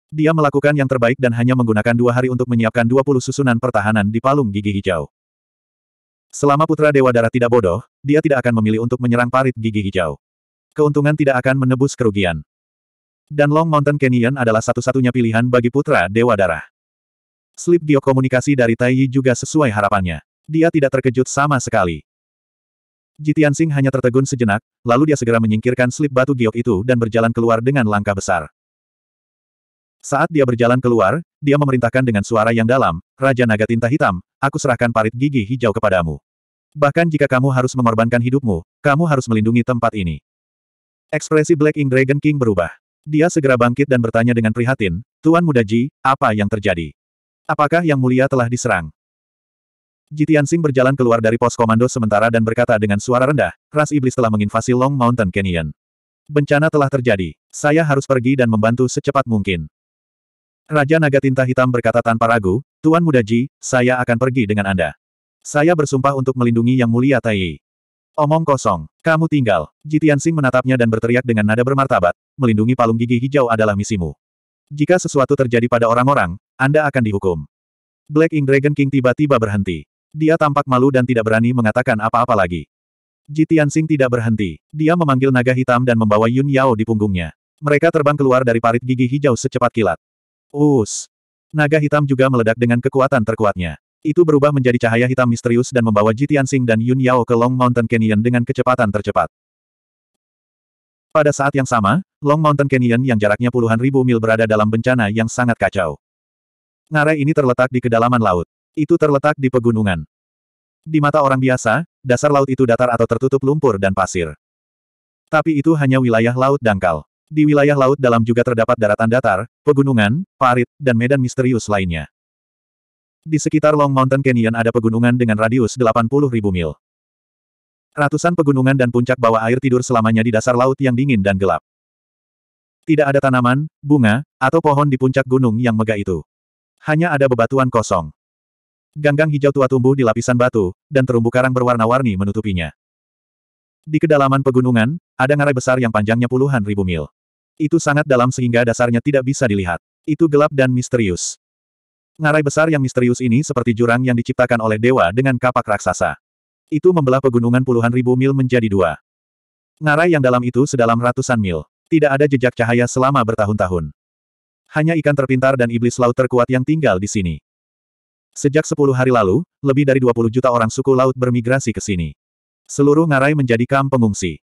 Dia melakukan yang terbaik dan hanya menggunakan dua hari untuk menyiapkan 20 susunan pertahanan di palung gigi hijau. Selama Putra Dewa Darah tidak bodoh, dia tidak akan memilih untuk menyerang parit gigi hijau keuntungan tidak akan menebus kerugian. Dan Long Mountain Canyon adalah satu-satunya pilihan bagi putra Dewa Darah. Slip komunikasi dari Tai Yi juga sesuai harapannya. Dia tidak terkejut sama sekali. Jitiansing hanya tertegun sejenak, lalu dia segera menyingkirkan slip batu giok itu dan berjalan keluar dengan langkah besar. Saat dia berjalan keluar, dia memerintahkan dengan suara yang dalam, Raja Naga Tinta Hitam, aku serahkan parit gigi hijau kepadamu. Bahkan jika kamu harus mengorbankan hidupmu, kamu harus melindungi tempat ini. Ekspresi Black Ink Dragon King berubah. Dia segera bangkit dan bertanya dengan prihatin, Tuan Muda Ji, apa yang terjadi? Apakah Yang Mulia telah diserang? Jitiansing berjalan keluar dari pos komando sementara dan berkata dengan suara rendah, ras iblis telah menginvasi Long Mountain Canyon. Bencana telah terjadi. Saya harus pergi dan membantu secepat mungkin. Raja Naga Tinta Hitam berkata tanpa ragu, Tuan Muda Ji, saya akan pergi dengan Anda. Saya bersumpah untuk melindungi Yang Mulia Tai Omong kosong. Kamu tinggal. Jitiansing menatapnya dan berteriak dengan nada bermartabat, melindungi palung gigi hijau adalah misimu. Jika sesuatu terjadi pada orang-orang, Anda akan dihukum. Black Ink Dragon King tiba-tiba berhenti. Dia tampak malu dan tidak berani mengatakan apa-apa lagi. Jitiansing tidak berhenti. Dia memanggil naga hitam dan membawa Yun Yao di punggungnya. Mereka terbang keluar dari parit gigi hijau secepat kilat. Us. Naga hitam juga meledak dengan kekuatan terkuatnya. Itu berubah menjadi cahaya hitam misterius dan membawa Jitiansing dan Yun Yao ke Long Mountain Canyon dengan kecepatan tercepat. Pada saat yang sama, Long Mountain Canyon yang jaraknya puluhan ribu mil berada dalam bencana yang sangat kacau. Ngarai ini terletak di kedalaman laut. Itu terletak di pegunungan. Di mata orang biasa, dasar laut itu datar atau tertutup lumpur dan pasir. Tapi itu hanya wilayah laut dangkal. Di wilayah laut dalam juga terdapat daratan datar, pegunungan, parit, dan medan misterius lainnya. Di sekitar Long Mountain Canyon ada pegunungan dengan radius 80.000 mil. Ratusan pegunungan dan puncak bawah air tidur selamanya di dasar laut yang dingin dan gelap. Tidak ada tanaman, bunga, atau pohon di puncak gunung yang megah itu. Hanya ada bebatuan kosong. Ganggang hijau tua tumbuh di lapisan batu, dan terumbu karang berwarna-warni menutupinya. Di kedalaman pegunungan, ada ngarai besar yang panjangnya puluhan ribu mil. Itu sangat dalam sehingga dasarnya tidak bisa dilihat. Itu gelap dan misterius. Ngarai besar yang misterius ini seperti jurang yang diciptakan oleh dewa dengan kapak raksasa. Itu membelah pegunungan puluhan ribu mil menjadi dua. Ngarai yang dalam itu sedalam ratusan mil. Tidak ada jejak cahaya selama bertahun-tahun. Hanya ikan terpintar dan iblis laut terkuat yang tinggal di sini. Sejak 10 hari lalu, lebih dari 20 juta orang suku laut bermigrasi ke sini. Seluruh ngarai menjadi kamp pengungsi.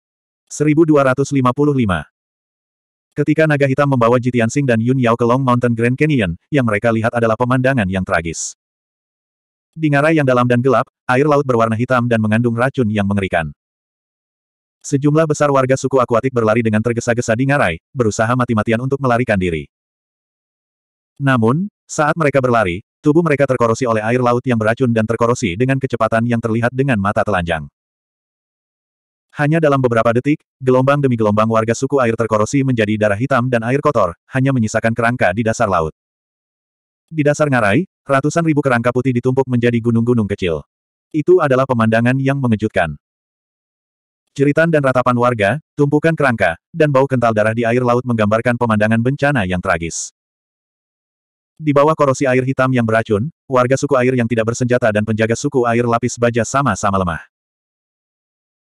1255 Ketika naga hitam membawa Jitiansing dan Yun Yao ke Long Mountain Grand Canyon, yang mereka lihat adalah pemandangan yang tragis. Di ngarai yang dalam dan gelap, air laut berwarna hitam dan mengandung racun yang mengerikan. Sejumlah besar warga suku akuatik berlari dengan tergesa-gesa di ngarai, berusaha mati-matian untuk melarikan diri. Namun, saat mereka berlari, tubuh mereka terkorosi oleh air laut yang beracun dan terkorosi dengan kecepatan yang terlihat dengan mata telanjang. Hanya dalam beberapa detik, gelombang demi gelombang warga suku air terkorosi menjadi darah hitam dan air kotor, hanya menyisakan kerangka di dasar laut. Di dasar ngarai, ratusan ribu kerangka putih ditumpuk menjadi gunung-gunung kecil. Itu adalah pemandangan yang mengejutkan. Jeritan dan ratapan warga, tumpukan kerangka, dan bau kental darah di air laut menggambarkan pemandangan bencana yang tragis. Di bawah korosi air hitam yang beracun, warga suku air yang tidak bersenjata dan penjaga suku air lapis baja sama-sama lemah.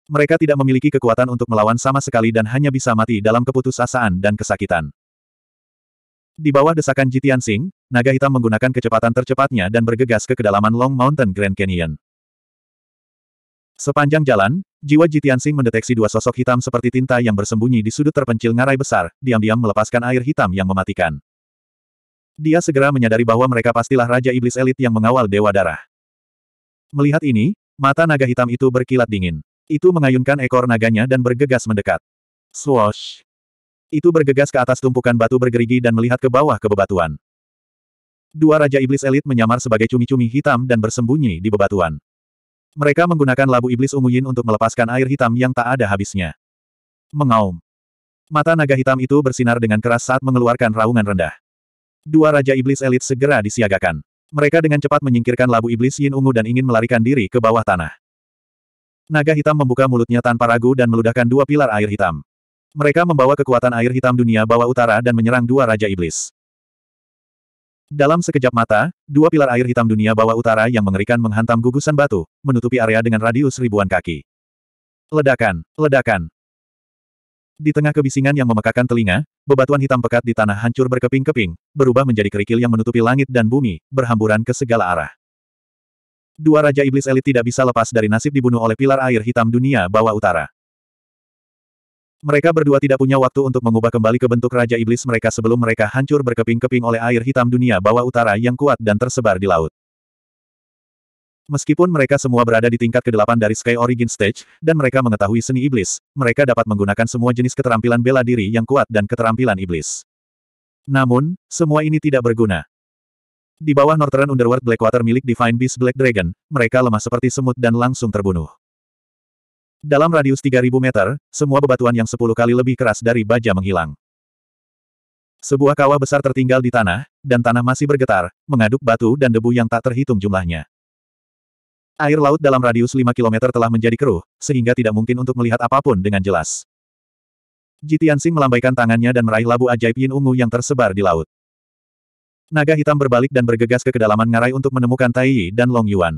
Mereka tidak memiliki kekuatan untuk melawan sama sekali dan hanya bisa mati dalam keputusasaan dan kesakitan. Di bawah desakan Jitian Sing, naga hitam menggunakan kecepatan tercepatnya dan bergegas ke kedalaman Long Mountain Grand Canyon. Sepanjang jalan, jiwa Jitian Sing mendeteksi dua sosok hitam seperti tinta yang bersembunyi di sudut terpencil ngarai besar, diam-diam melepaskan air hitam yang mematikan. Dia segera menyadari bahwa mereka pastilah Raja Iblis Elit yang mengawal Dewa Darah. Melihat ini, mata naga hitam itu berkilat dingin. Itu mengayunkan ekor naganya dan bergegas mendekat. Swoosh! Itu bergegas ke atas tumpukan batu bergerigi dan melihat ke bawah ke bebatuan. Dua Raja Iblis Elit menyamar sebagai cumi-cumi hitam dan bersembunyi di bebatuan. Mereka menggunakan labu iblis ungu yin untuk melepaskan air hitam yang tak ada habisnya. Mengaum. Mata naga hitam itu bersinar dengan keras saat mengeluarkan raungan rendah. Dua Raja Iblis Elit segera disiagakan. Mereka dengan cepat menyingkirkan labu iblis yin ungu dan ingin melarikan diri ke bawah tanah. Naga hitam membuka mulutnya tanpa ragu dan meludahkan dua pilar air hitam. Mereka membawa kekuatan air hitam dunia bawah utara dan menyerang dua Raja Iblis. Dalam sekejap mata, dua pilar air hitam dunia bawah utara yang mengerikan menghantam gugusan batu, menutupi area dengan radius ribuan kaki. Ledakan, ledakan. Di tengah kebisingan yang memekakan telinga, bebatuan hitam pekat di tanah hancur berkeping-keping, berubah menjadi kerikil yang menutupi langit dan bumi, berhamburan ke segala arah. Dua Raja Iblis Elit tidak bisa lepas dari nasib dibunuh oleh pilar air hitam dunia bawah utara. Mereka berdua tidak punya waktu untuk mengubah kembali ke bentuk Raja Iblis mereka sebelum mereka hancur berkeping-keping oleh air hitam dunia bawah utara yang kuat dan tersebar di laut. Meskipun mereka semua berada di tingkat ke-8 dari Sky Origin Stage, dan mereka mengetahui seni iblis, mereka dapat menggunakan semua jenis keterampilan bela diri yang kuat dan keterampilan iblis. Namun, semua ini tidak berguna. Di bawah Northern Underworld Blackwater milik Divine Beast Black Dragon, mereka lemah seperti semut dan langsung terbunuh. Dalam radius 3000 meter, semua bebatuan yang 10 kali lebih keras dari baja menghilang. Sebuah kawah besar tertinggal di tanah, dan tanah masih bergetar, mengaduk batu dan debu yang tak terhitung jumlahnya. Air laut dalam radius 5 km telah menjadi keruh, sehingga tidak mungkin untuk melihat apa pun dengan jelas. Jitiansing melambaikan tangannya dan meraih labu ajaib yin ungu yang tersebar di laut. Naga hitam berbalik dan bergegas ke kedalaman ngarai untuk menemukan Tai Yi dan Long Yuan.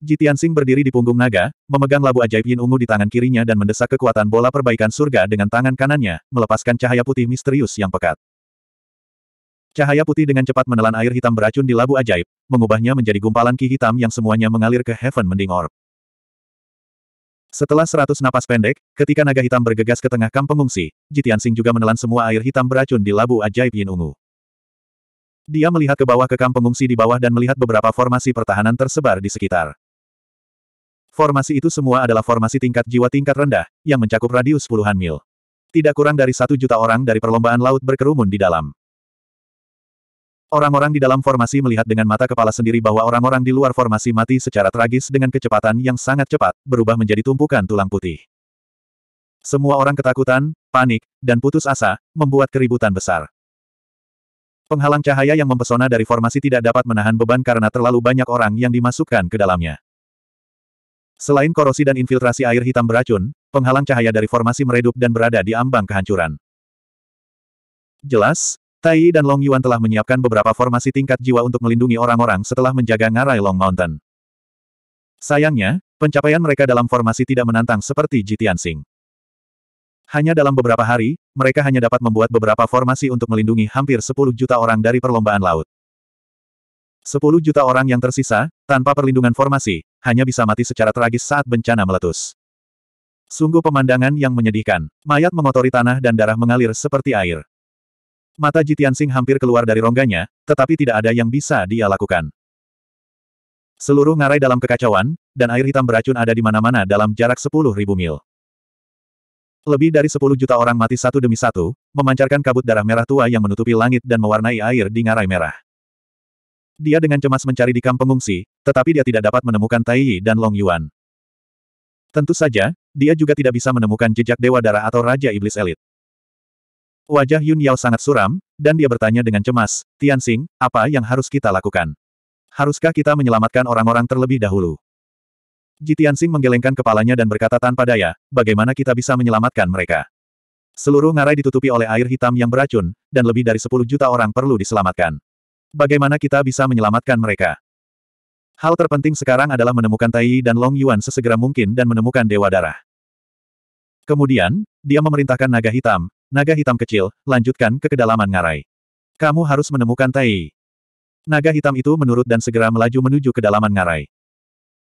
Jitiansing berdiri di punggung naga, memegang labu ajaib yin ungu di tangan kirinya dan mendesak kekuatan bola perbaikan surga dengan tangan kanannya, melepaskan cahaya putih misterius yang pekat. Cahaya putih dengan cepat menelan air hitam beracun di labu ajaib, mengubahnya menjadi gumpalan ki hitam yang semuanya mengalir ke Heaven Mending Orb. Setelah seratus napas pendek, ketika naga hitam bergegas ke tengah kamp pengungsi, Jitiansing juga menelan semua air hitam beracun di labu ajaib yin ungu. Dia melihat ke bawah ke kamp pengungsi di bawah dan melihat beberapa formasi pertahanan tersebar di sekitar. Formasi itu semua adalah formasi tingkat jiwa tingkat rendah, yang mencakup radius puluhan mil. Tidak kurang dari satu juta orang dari perlombaan laut berkerumun di dalam. Orang-orang di dalam formasi melihat dengan mata kepala sendiri bahwa orang-orang di luar formasi mati secara tragis dengan kecepatan yang sangat cepat, berubah menjadi tumpukan tulang putih. Semua orang ketakutan, panik, dan putus asa, membuat keributan besar. Penghalang cahaya yang mempesona dari formasi tidak dapat menahan beban karena terlalu banyak orang yang dimasukkan ke dalamnya. Selain korosi dan infiltrasi air hitam beracun, penghalang cahaya dari formasi meredup dan berada di ambang kehancuran. Jelas, Tai dan Long Yuan telah menyiapkan beberapa formasi tingkat jiwa untuk melindungi orang-orang setelah menjaga ngarai Long Mountain. Sayangnya, pencapaian mereka dalam formasi tidak menantang seperti Jitian Sing. Hanya dalam beberapa hari, mereka hanya dapat membuat beberapa formasi untuk melindungi hampir 10 juta orang dari perlombaan laut. Sepuluh juta orang yang tersisa, tanpa perlindungan formasi, hanya bisa mati secara tragis saat bencana meletus. Sungguh pemandangan yang menyedihkan. Mayat mengotori tanah dan darah mengalir seperti air. Mata Jitiansing hampir keluar dari rongganya, tetapi tidak ada yang bisa dia lakukan. Seluruh ngarai dalam kekacauan, dan air hitam beracun ada di mana-mana dalam jarak sepuluh ribu mil. Lebih dari sepuluh juta orang mati satu demi satu, memancarkan kabut darah merah tua yang menutupi langit dan mewarnai air di ngarai merah. Dia dengan cemas mencari di kamp pengungsi, tetapi dia tidak dapat menemukan Tai Yi dan Long Yuan. Tentu saja, dia juga tidak bisa menemukan jejak Dewa Darah atau Raja Iblis Elit. Wajah Yun Yao sangat suram, dan dia bertanya dengan cemas, Tian Xing, apa yang harus kita lakukan? Haruskah kita menyelamatkan orang-orang terlebih dahulu? Jitian Xing menggelengkan kepalanya dan berkata tanpa daya, bagaimana kita bisa menyelamatkan mereka? Seluruh ngarai ditutupi oleh air hitam yang beracun, dan lebih dari 10 juta orang perlu diselamatkan. Bagaimana kita bisa menyelamatkan mereka? Hal terpenting sekarang adalah menemukan Tai dan Long Yuan sesegera mungkin dan menemukan Dewa Darah. Kemudian, dia memerintahkan naga hitam, naga hitam kecil, lanjutkan ke kedalaman ngarai. Kamu harus menemukan Tai. Naga hitam itu menurut dan segera melaju menuju kedalaman ngarai.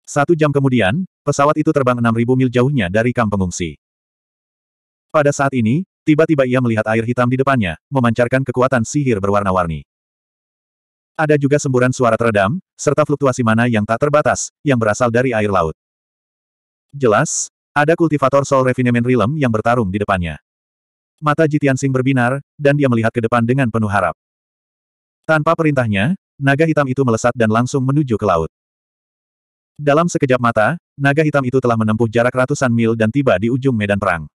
Satu jam kemudian, pesawat itu terbang 6.000 mil jauhnya dari kamp pengungsi. Pada saat ini, tiba-tiba ia melihat air hitam di depannya, memancarkan kekuatan sihir berwarna-warni. Ada juga semburan suara teredam, serta fluktuasi mana yang tak terbatas, yang berasal dari air laut. Jelas, ada kultivator Soul Refinement Realm yang bertarung di depannya. Mata Jitiansing berbinar, dan dia melihat ke depan dengan penuh harap. Tanpa perintahnya, naga hitam itu melesat dan langsung menuju ke laut. Dalam sekejap mata, naga hitam itu telah menempuh jarak ratusan mil dan tiba di ujung medan perang.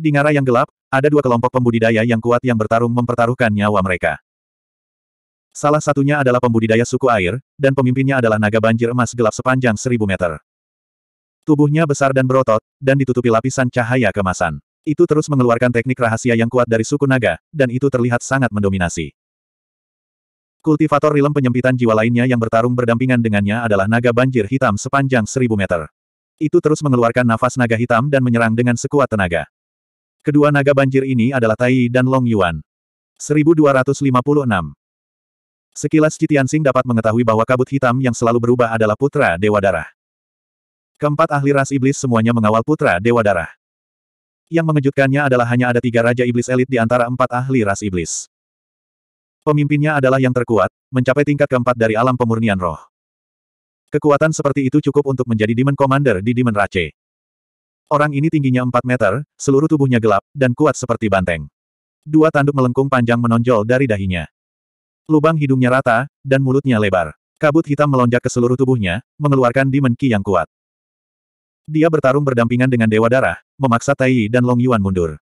Di ngara yang gelap, ada dua kelompok pembudidaya yang kuat yang bertarung mempertaruhkan nyawa mereka. Salah satunya adalah pembudidaya suku air, dan pemimpinnya adalah naga banjir emas gelap sepanjang seribu meter. Tubuhnya besar dan berotot, dan ditutupi lapisan cahaya kemasan. Itu terus mengeluarkan teknik rahasia yang kuat dari suku naga, dan itu terlihat sangat mendominasi. Kultivator rilem penyempitan jiwa lainnya yang bertarung berdampingan dengannya adalah naga banjir hitam sepanjang seribu meter. Itu terus mengeluarkan nafas naga hitam dan menyerang dengan sekuat tenaga. Kedua naga banjir ini adalah Tai dan Long Yuan. 1256 Sekilas Citiansing dapat mengetahui bahwa kabut hitam yang selalu berubah adalah putra Dewa Darah. Keempat ahli ras iblis semuanya mengawal putra Dewa Darah. Yang mengejutkannya adalah hanya ada tiga Raja Iblis elit di antara empat ahli ras iblis. Pemimpinnya adalah yang terkuat, mencapai tingkat keempat dari alam pemurnian roh. Kekuatan seperti itu cukup untuk menjadi Demon Commander di Demon Rache. Orang ini tingginya 4 meter, seluruh tubuhnya gelap, dan kuat seperti banteng. Dua tanduk melengkung panjang menonjol dari dahinya. Lubang hidungnya rata, dan mulutnya lebar. Kabut hitam melonjak ke seluruh tubuhnya, mengeluarkan Demon Ki yang kuat. Dia bertarung berdampingan dengan Dewa Darah, memaksa Tai dan Long Yuan mundur.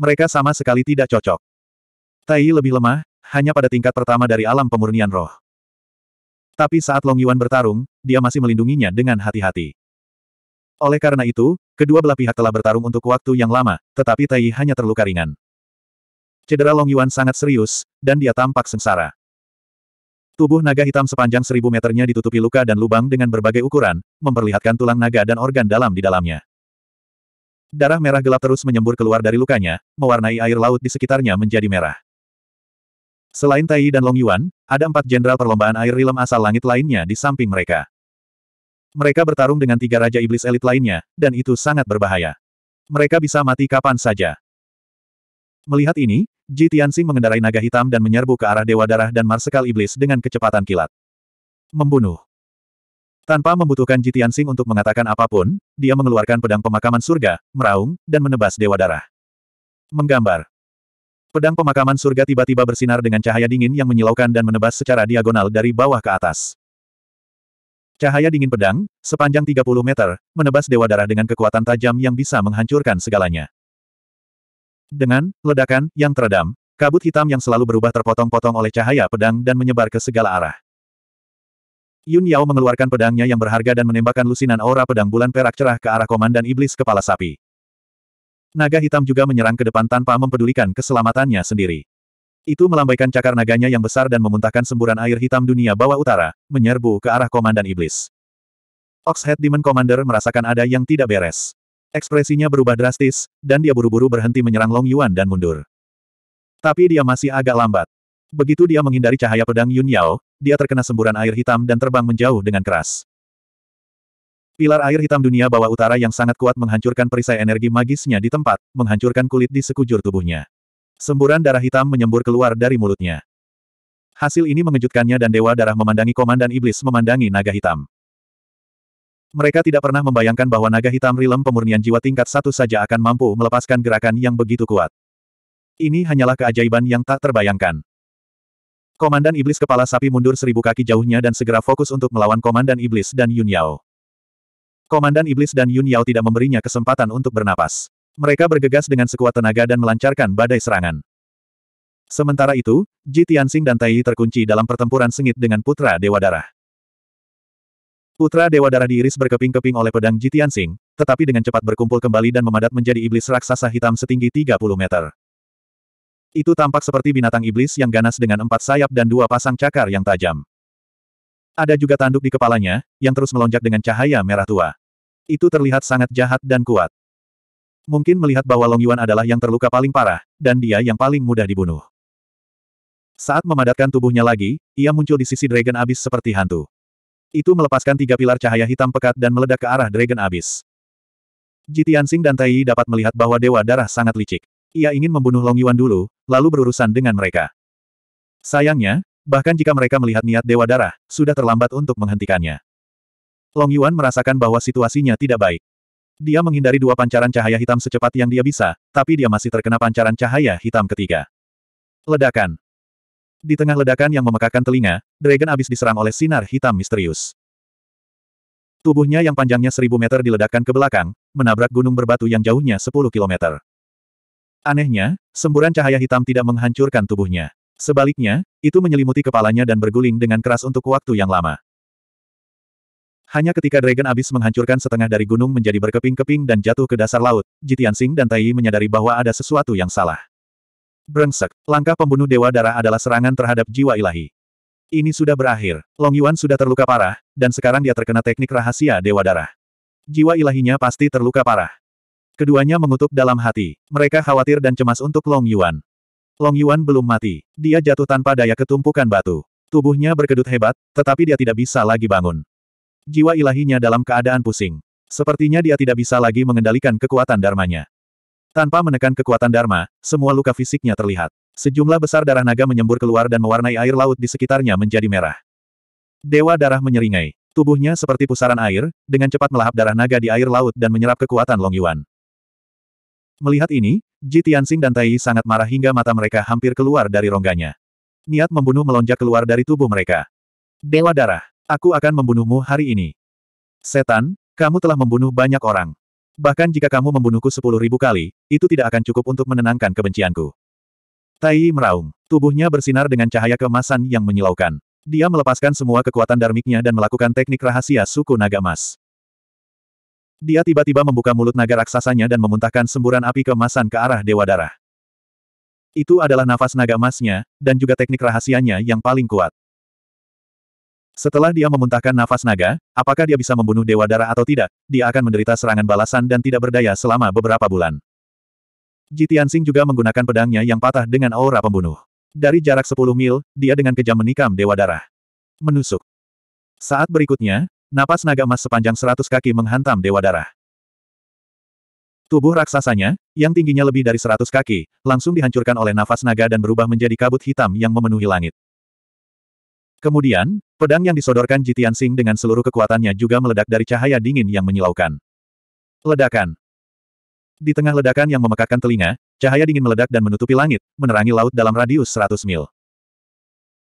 Mereka sama sekali tidak cocok. Tai lebih lemah, hanya pada tingkat pertama dari alam pemurnian roh. Tapi saat Long Yuan bertarung, dia masih melindunginya dengan hati-hati. Oleh karena itu, kedua belah pihak telah bertarung untuk waktu yang lama, tetapi Tai hanya terluka ringan. Cedera Long Yuan sangat serius, dan dia tampak sengsara. Tubuh naga hitam sepanjang seribu meternya ditutupi luka dan lubang dengan berbagai ukuran, memperlihatkan tulang naga dan organ dalam di dalamnya. Darah merah gelap terus menyembur keluar dari lukanya, mewarnai air laut di sekitarnya menjadi merah. Selain Tai dan Long Yuan, ada empat jenderal perlombaan air rilem asal langit lainnya di samping mereka. Mereka bertarung dengan tiga Raja Iblis elit lainnya, dan itu sangat berbahaya. Mereka bisa mati kapan saja. Melihat ini, Ji Tianxing mengendarai naga hitam dan menyerbu ke arah Dewa Darah dan Marsekal Iblis dengan kecepatan kilat. Membunuh. Tanpa membutuhkan Ji Tianxing untuk mengatakan apa pun, dia mengeluarkan pedang pemakaman surga, meraung, dan menebas Dewa Darah. Menggambar. Pedang pemakaman surga tiba-tiba bersinar dengan cahaya dingin yang menyilaukan dan menebas secara diagonal dari bawah ke atas. Cahaya dingin pedang, sepanjang 30 meter, menebas Dewa Darah dengan kekuatan tajam yang bisa menghancurkan segalanya. Dengan ledakan yang teredam, kabut hitam yang selalu berubah terpotong-potong oleh cahaya pedang dan menyebar ke segala arah. Yun Yao mengeluarkan pedangnya yang berharga dan menembakkan lusinan aura pedang bulan perak cerah ke arah komandan iblis kepala sapi. Naga hitam juga menyerang ke depan tanpa mempedulikan keselamatannya sendiri. Itu melambaikan cakar naganya yang besar dan memuntahkan semburan air hitam dunia bawah utara, menyerbu ke arah komandan iblis. Oxhead Demon Commander merasakan ada yang tidak beres. Ekspresinya berubah drastis, dan dia buru-buru berhenti menyerang Long Yuan dan mundur. Tapi dia masih agak lambat. Begitu dia menghindari cahaya pedang Yun Yao, dia terkena semburan air hitam dan terbang menjauh dengan keras. Pilar air hitam dunia bawah utara yang sangat kuat menghancurkan perisai energi magisnya di tempat, menghancurkan kulit di sekujur tubuhnya. Semburan darah hitam menyembur keluar dari mulutnya. Hasil ini mengejutkannya dan Dewa Darah memandangi Komandan Iblis memandangi naga hitam. Mereka tidak pernah membayangkan bahwa naga hitam rilem pemurnian jiwa tingkat satu saja akan mampu melepaskan gerakan yang begitu kuat. Ini hanyalah keajaiban yang tak terbayangkan. Komandan Iblis Kepala Sapi mundur seribu kaki jauhnya dan segera fokus untuk melawan Komandan Iblis dan Yun Yao. Komandan Iblis dan Yun Yao tidak memberinya kesempatan untuk bernapas. Mereka bergegas dengan sekuat tenaga dan melancarkan badai serangan. Sementara itu, Ji Tianxing dan Tai terkunci dalam pertempuran sengit dengan Putra Dewa Darah. Putra Dewa Darah diiris berkeping-keping oleh pedang Ji Tianxing, tetapi dengan cepat berkumpul kembali dan memadat menjadi iblis raksasa hitam setinggi 30 meter. Itu tampak seperti binatang iblis yang ganas dengan empat sayap dan dua pasang cakar yang tajam. Ada juga tanduk di kepalanya, yang terus melonjak dengan cahaya merah tua. Itu terlihat sangat jahat dan kuat. Mungkin melihat bahwa Long Yuan adalah yang terluka paling parah, dan dia yang paling mudah dibunuh. Saat memadatkan tubuhnya lagi, ia muncul di sisi Dragon Abyss seperti hantu. Itu melepaskan tiga pilar cahaya hitam pekat dan meledak ke arah Dragon Abyss. Jitiansing dan Tai dapat melihat bahwa Dewa Darah sangat licik. Ia ingin membunuh Long Yuan dulu, lalu berurusan dengan mereka. Sayangnya, bahkan jika mereka melihat niat Dewa Darah, sudah terlambat untuk menghentikannya. Long Yuan merasakan bahwa situasinya tidak baik. Dia menghindari dua pancaran cahaya hitam secepat yang dia bisa, tapi dia masih terkena pancaran cahaya hitam ketiga. Ledakan. Di tengah ledakan yang memekakan telinga, Dragon habis diserang oleh sinar hitam misterius. Tubuhnya yang panjangnya seribu meter diledakkan ke belakang, menabrak gunung berbatu yang jauhnya sepuluh kilometer. Anehnya, semburan cahaya hitam tidak menghancurkan tubuhnya. Sebaliknya, itu menyelimuti kepalanya dan berguling dengan keras untuk waktu yang lama. Hanya ketika Dragon Abyss menghancurkan setengah dari gunung menjadi berkeping-keping dan jatuh ke dasar laut, Jitiansing dan Tai menyadari bahwa ada sesuatu yang salah. Brengsek, langkah pembunuh Dewa Darah adalah serangan terhadap jiwa ilahi. Ini sudah berakhir. Long Yuan sudah terluka parah, dan sekarang dia terkena teknik rahasia Dewa Darah. Jiwa ilahinya pasti terluka parah. Keduanya mengutuk dalam hati. Mereka khawatir dan cemas untuk Long Yuan. Long Yuan belum mati. Dia jatuh tanpa daya ketumpukan batu. Tubuhnya berkedut hebat, tetapi dia tidak bisa lagi bangun. Jiwa ilahinya dalam keadaan pusing. Sepertinya dia tidak bisa lagi mengendalikan kekuatan dharmanya. Tanpa menekan kekuatan dharma, semua luka fisiknya terlihat. Sejumlah besar darah naga menyembur keluar dan mewarnai air laut di sekitarnya menjadi merah. Dewa darah menyeringai. Tubuhnya seperti pusaran air, dengan cepat melahap darah naga di air laut dan menyerap kekuatan Long Yuan. Melihat ini, Ji Tianxing dan Tai sangat marah hingga mata mereka hampir keluar dari rongganya. Niat membunuh melonjak keluar dari tubuh mereka. Dewa darah, aku akan membunuhmu hari ini. Setan, kamu telah membunuh banyak orang. Bahkan jika kamu membunuhku sepuluh ribu kali, itu tidak akan cukup untuk menenangkan kebencianku. Tai meraung. Tubuhnya bersinar dengan cahaya kemasan yang menyilaukan. Dia melepaskan semua kekuatan darmiknya dan melakukan teknik rahasia suku naga emas. Dia tiba-tiba membuka mulut naga raksasanya dan memuntahkan semburan api kemasan ke arah Dewa Darah. Itu adalah nafas naga emasnya, dan juga teknik rahasianya yang paling kuat. Setelah dia memuntahkan nafas naga, apakah dia bisa membunuh Dewa Darah atau tidak, dia akan menderita serangan balasan dan tidak berdaya selama beberapa bulan. Jitiansing juga menggunakan pedangnya yang patah dengan aura pembunuh. Dari jarak 10 mil, dia dengan kejam menikam Dewa Darah. Menusuk. Saat berikutnya, Napas naga emas sepanjang seratus kaki menghantam Dewa Darah. Tubuh raksasanya, yang tingginya lebih dari seratus kaki, langsung dihancurkan oleh nafas naga dan berubah menjadi kabut hitam yang memenuhi langit. Kemudian, pedang yang disodorkan Jitian Sing dengan seluruh kekuatannya juga meledak dari cahaya dingin yang menyilaukan. Ledakan. Di tengah ledakan yang memekakkan telinga, cahaya dingin meledak dan menutupi langit, menerangi laut dalam radius 100 mil.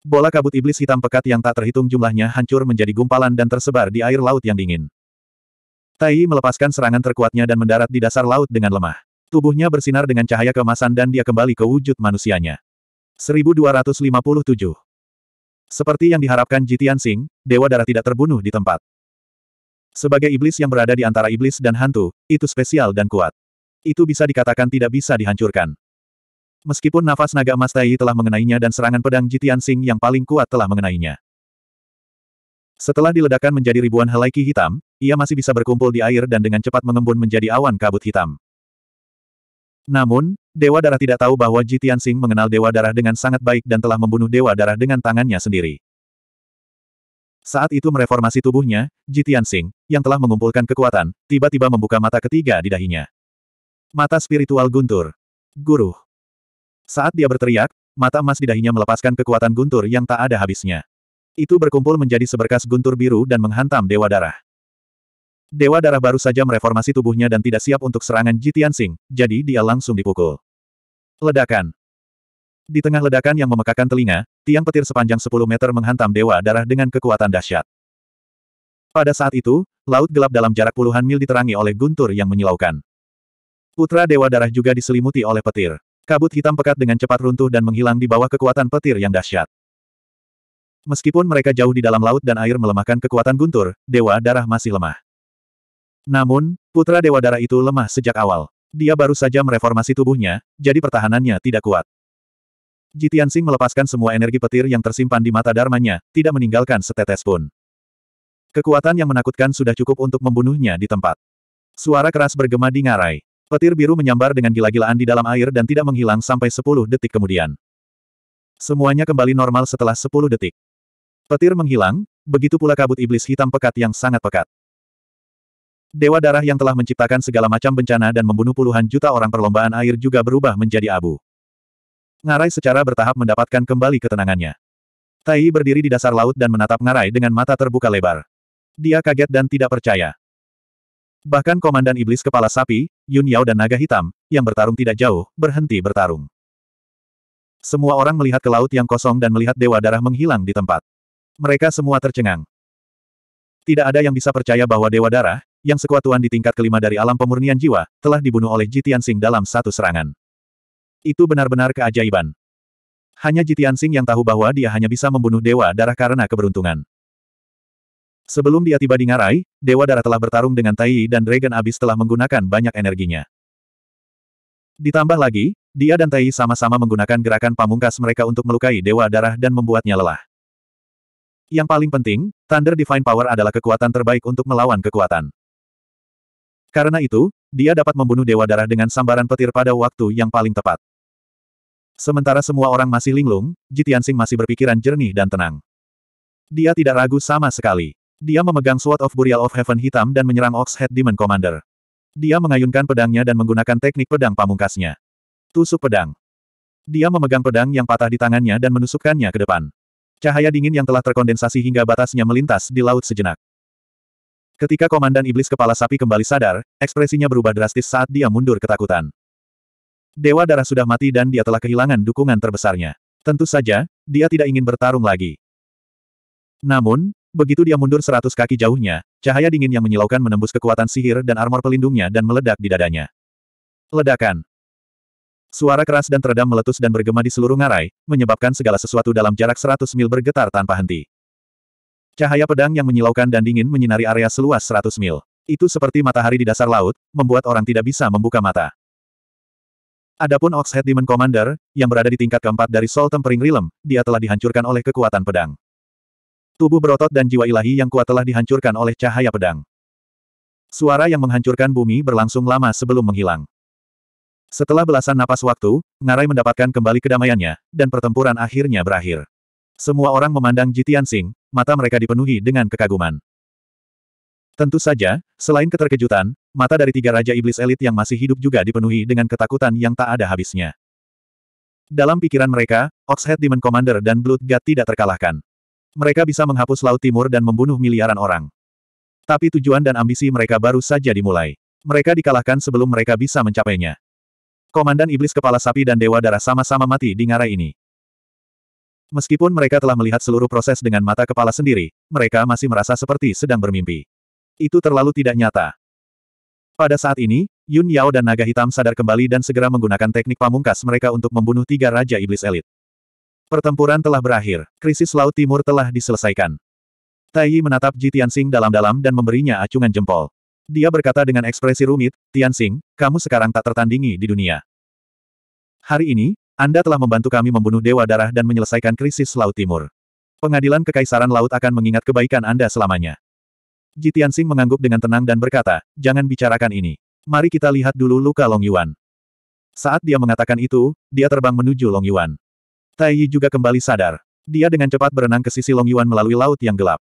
Bola kabut iblis hitam pekat yang tak terhitung jumlahnya hancur menjadi gumpalan dan tersebar di air laut yang dingin. Tai melepaskan serangan terkuatnya dan mendarat di dasar laut dengan lemah. Tubuhnya bersinar dengan cahaya kemasan dan dia kembali ke wujud manusianya. 1257 Seperti yang diharapkan Jitian Sing, Dewa Darah tidak terbunuh di tempat. Sebagai iblis yang berada di antara iblis dan hantu, itu spesial dan kuat. Itu bisa dikatakan tidak bisa dihancurkan. Meskipun nafas naga emas Tai telah mengenainya dan serangan pedang Jitian Sing yang paling kuat telah mengenainya. Setelah diledakkan menjadi ribuan helai ki hitam, ia masih bisa berkumpul di air dan dengan cepat mengembun menjadi awan kabut hitam. Namun, Dewa Darah tidak tahu bahwa Ji Tianxing mengenal Dewa Darah dengan sangat baik dan telah membunuh Dewa Darah dengan tangannya sendiri. Saat itu mereformasi tubuhnya, Ji Tianxing, yang telah mengumpulkan kekuatan, tiba-tiba membuka mata ketiga di dahinya. Mata spiritual Guntur. Guru. Saat dia berteriak, mata emas di dahinya melepaskan kekuatan Guntur yang tak ada habisnya. Itu berkumpul menjadi seberkas guntur biru dan menghantam Dewa Darah. Dewa Darah baru saja mereformasi tubuhnya dan tidak siap untuk serangan Ji Tianxing, jadi dia langsung dipukul. Ledakan. Di tengah ledakan yang memekakan telinga, tiang petir sepanjang 10 meter menghantam Dewa Darah dengan kekuatan dahsyat. Pada saat itu, laut gelap dalam jarak puluhan mil diterangi oleh guntur yang menyilaukan. Putra Dewa Darah juga diselimuti oleh petir. Kabut hitam pekat dengan cepat runtuh dan menghilang di bawah kekuatan petir yang dahsyat. Meskipun mereka jauh di dalam laut dan air melemahkan kekuatan guntur, Dewa Darah masih lemah. Namun, putra Dewa Darah itu lemah sejak awal. Dia baru saja mereformasi tubuhnya, jadi pertahanannya tidak kuat. Jitiansing melepaskan semua energi petir yang tersimpan di mata darmanya, tidak meninggalkan setetes pun. Kekuatan yang menakutkan sudah cukup untuk membunuhnya di tempat. Suara keras bergema di ngarai. Petir biru menyambar dengan gila-gilaan di dalam air dan tidak menghilang sampai 10 detik kemudian. Semuanya kembali normal setelah 10 detik. Petir menghilang, begitu pula kabut iblis hitam pekat yang sangat pekat. Dewa darah yang telah menciptakan segala macam bencana dan membunuh puluhan juta orang perlombaan air juga berubah menjadi abu. Ngarai secara bertahap mendapatkan kembali ketenangannya. Tai berdiri di dasar laut dan menatap Ngarai dengan mata terbuka lebar. Dia kaget dan tidak percaya. Bahkan Komandan Iblis Kepala Sapi, Yun Yao dan Naga Hitam, yang bertarung tidak jauh, berhenti bertarung. Semua orang melihat ke laut yang kosong dan melihat Dewa Darah menghilang di tempat. Mereka semua tercengang. Tidak ada yang bisa percaya bahwa Dewa Darah, yang sekuat Tuan di tingkat kelima dari alam pemurnian jiwa, telah dibunuh oleh Jitian Sing dalam satu serangan. Itu benar-benar keajaiban. Hanya Jitiansing yang tahu bahwa dia hanya bisa membunuh Dewa Darah karena keberuntungan. Sebelum dia tiba di Ngarai, Dewa Darah telah bertarung dengan Tai dan Dragon Abyss telah menggunakan banyak energinya. Ditambah lagi, dia dan Tai sama-sama menggunakan gerakan pamungkas mereka untuk melukai Dewa Darah dan membuatnya lelah. Yang paling penting, Thunder Divine Power adalah kekuatan terbaik untuk melawan kekuatan. Karena itu, dia dapat membunuh Dewa Darah dengan sambaran petir pada waktu yang paling tepat. Sementara semua orang masih linglung, Jitiansing masih berpikiran jernih dan tenang. Dia tidak ragu sama sekali. Dia memegang Sword of Burial of Heaven hitam dan menyerang Ox Head Demon Commander. Dia mengayunkan pedangnya dan menggunakan teknik pedang pamungkasnya. Tusuk pedang. Dia memegang pedang yang patah di tangannya dan menusukkannya ke depan. Cahaya dingin yang telah terkondensasi hingga batasnya melintas di laut sejenak. Ketika Komandan Iblis Kepala Sapi kembali sadar, ekspresinya berubah drastis saat dia mundur ketakutan. Dewa Darah sudah mati dan dia telah kehilangan dukungan terbesarnya. Tentu saja, dia tidak ingin bertarung lagi. Namun, begitu dia mundur seratus kaki jauhnya, cahaya dingin yang menyilaukan menembus kekuatan sihir dan armor pelindungnya dan meledak di dadanya. Ledakan. Suara keras dan teredam meletus dan bergema di seluruh ngarai, menyebabkan segala sesuatu dalam jarak seratus mil bergetar tanpa henti. Cahaya pedang yang menyilaukan dan dingin menyinari area seluas 100 mil. Itu seperti matahari di dasar laut, membuat orang tidak bisa membuka mata. Adapun Oxhead Demon Commander, yang berada di tingkat keempat dari Soul Tempering Realm, dia telah dihancurkan oleh kekuatan pedang. Tubuh berotot dan jiwa ilahi yang kuat telah dihancurkan oleh cahaya pedang. Suara yang menghancurkan bumi berlangsung lama sebelum menghilang. Setelah belasan napas waktu, Ngarai mendapatkan kembali kedamaiannya, dan pertempuran akhirnya berakhir. Semua orang memandang Jitian Sing, mata mereka dipenuhi dengan kekaguman. Tentu saja, selain keterkejutan, mata dari tiga Raja Iblis Elit yang masih hidup juga dipenuhi dengan ketakutan yang tak ada habisnya. Dalam pikiran mereka, Oxhead Demon Commander dan Blood God tidak terkalahkan. Mereka bisa menghapus Laut Timur dan membunuh miliaran orang. Tapi tujuan dan ambisi mereka baru saja dimulai. Mereka dikalahkan sebelum mereka bisa mencapainya. Komandan Iblis Kepala Sapi dan Dewa Darah sama-sama mati di ngarai ini. Meskipun mereka telah melihat seluruh proses dengan mata kepala sendiri, mereka masih merasa seperti sedang bermimpi. Itu terlalu tidak nyata. Pada saat ini, Yun Yao dan Naga Hitam sadar kembali dan segera menggunakan teknik pamungkas mereka untuk membunuh tiga Raja Iblis Elit. Pertempuran telah berakhir, krisis Laut Timur telah diselesaikan. Tai Yi menatap Ji Tianxing dalam-dalam dan memberinya acungan jempol. Dia berkata dengan ekspresi rumit, Tianxing, kamu sekarang tak tertandingi di dunia. Hari ini, anda telah membantu kami membunuh Dewa Darah dan menyelesaikan krisis Laut Timur. Pengadilan Kekaisaran Laut akan mengingat kebaikan Anda selamanya. Jitiansing mengangguk dengan tenang dan berkata, jangan bicarakan ini. Mari kita lihat dulu luka Long Yuan. Saat dia mengatakan itu, dia terbang menuju Long Yuan. Tai Yi juga kembali sadar. Dia dengan cepat berenang ke sisi Long Yuan melalui laut yang gelap.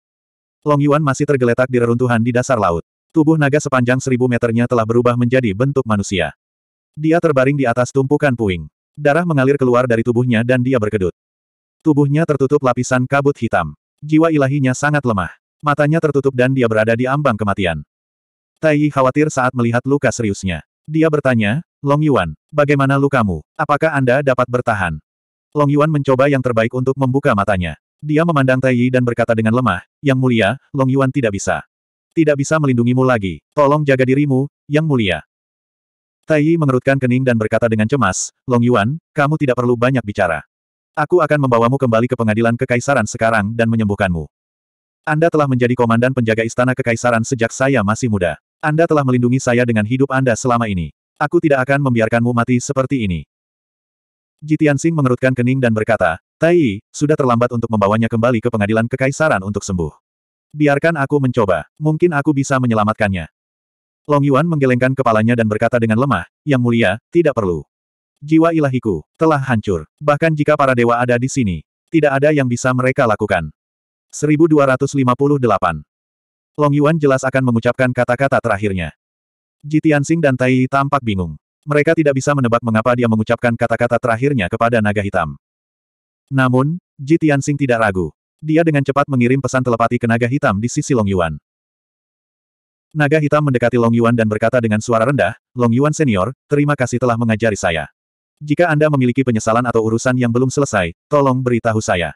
Long Yuan masih tergeletak di reruntuhan di dasar laut. Tubuh naga sepanjang seribu meternya telah berubah menjadi bentuk manusia. Dia terbaring di atas tumpukan puing. Darah mengalir keluar dari tubuhnya dan dia berkedut. Tubuhnya tertutup lapisan kabut hitam. Jiwa ilahinya sangat lemah. Matanya tertutup dan dia berada di ambang kematian. Tai Yi khawatir saat melihat luka seriusnya. Dia bertanya, Long Yuan, bagaimana lukamu? Apakah Anda dapat bertahan? Long Yuan mencoba yang terbaik untuk membuka matanya. Dia memandang Tai Yi dan berkata dengan lemah, Yang mulia, Long Yuan tidak bisa. Tidak bisa melindungimu lagi. Tolong jaga dirimu, Yang mulia. Tai Yi mengerutkan kening dan berkata dengan cemas, Long Yuan, kamu tidak perlu banyak bicara. Aku akan membawamu kembali ke pengadilan kekaisaran sekarang dan menyembuhkanmu. Anda telah menjadi komandan penjaga istana kekaisaran sejak saya masih muda. Anda telah melindungi saya dengan hidup Anda selama ini. Aku tidak akan membiarkanmu mati seperti ini. Jitiansing mengerutkan kening dan berkata, Tai, sudah terlambat untuk membawanya kembali ke pengadilan kekaisaran untuk sembuh. Biarkan aku mencoba, mungkin aku bisa menyelamatkannya. Long Yuan menggelengkan kepalanya dan berkata dengan lemah, Yang mulia, tidak perlu. Jiwa ilahiku telah hancur. Bahkan jika para dewa ada di sini, tidak ada yang bisa mereka lakukan. 1258. Long Yuan jelas akan mengucapkan kata-kata terakhirnya. Jitiansing dan Tai tampak bingung. Mereka tidak bisa menebak mengapa dia mengucapkan kata-kata terakhirnya kepada naga hitam. Namun, Jitiansing tidak ragu. Dia dengan cepat mengirim pesan telepati ke naga hitam di sisi Long Yuan. Naga hitam mendekati Long Yuan dan berkata dengan suara rendah, Long Yuan senior, terima kasih telah mengajari saya. Jika Anda memiliki penyesalan atau urusan yang belum selesai, tolong beritahu saya.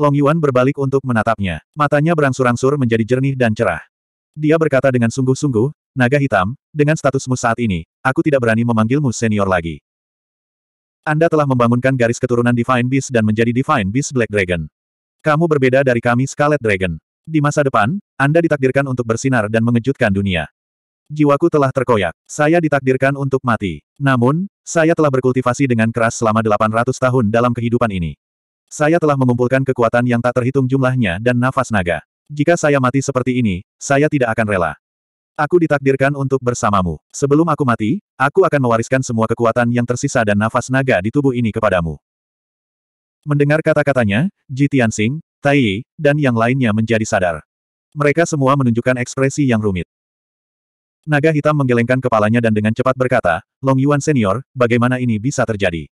Long Yuan berbalik untuk menatapnya. Matanya berangsur-angsur menjadi jernih dan cerah. Dia berkata dengan sungguh-sungguh, Naga Hitam, dengan statusmu saat ini, aku tidak berani memanggilmu senior lagi. Anda telah membangunkan garis keturunan Divine Beast dan menjadi Divine Beast Black Dragon. Kamu berbeda dari kami Scarlet Dragon. Di masa depan, Anda ditakdirkan untuk bersinar dan mengejutkan dunia. Jiwaku telah terkoyak. Saya ditakdirkan untuk mati. Namun, saya telah berkultivasi dengan keras selama 800 tahun dalam kehidupan ini. Saya telah mengumpulkan kekuatan yang tak terhitung jumlahnya dan nafas naga. Jika saya mati seperti ini, saya tidak akan rela. Aku ditakdirkan untuk bersamamu. Sebelum aku mati, aku akan mewariskan semua kekuatan yang tersisa dan nafas naga di tubuh ini kepadamu. Mendengar kata-katanya, Ji Tianxing, Tai Yi, dan yang lainnya menjadi sadar. Mereka semua menunjukkan ekspresi yang rumit. Naga hitam menggelengkan kepalanya dan dengan cepat berkata, Long Yuan senior, bagaimana ini bisa terjadi?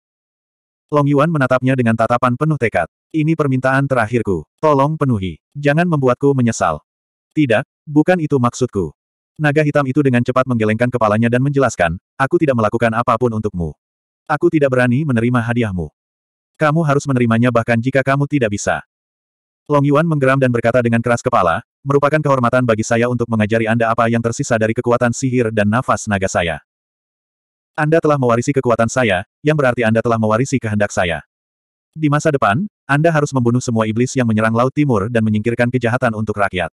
Long Yuan menatapnya dengan tatapan penuh tekad. Ini permintaan terakhirku. Tolong penuhi. Jangan membuatku menyesal. Tidak, bukan itu maksudku. Naga hitam itu dengan cepat menggelengkan kepalanya dan menjelaskan, aku tidak melakukan apa pun untukmu. Aku tidak berani menerima hadiahmu. Kamu harus menerimanya bahkan jika kamu tidak bisa. Long Yuan menggeram dan berkata dengan keras kepala, merupakan kehormatan bagi saya untuk mengajari Anda apa yang tersisa dari kekuatan sihir dan nafas naga saya. Anda telah mewarisi kekuatan saya, yang berarti Anda telah mewarisi kehendak saya. Di masa depan, Anda harus membunuh semua iblis yang menyerang Laut Timur dan menyingkirkan kejahatan untuk rakyat.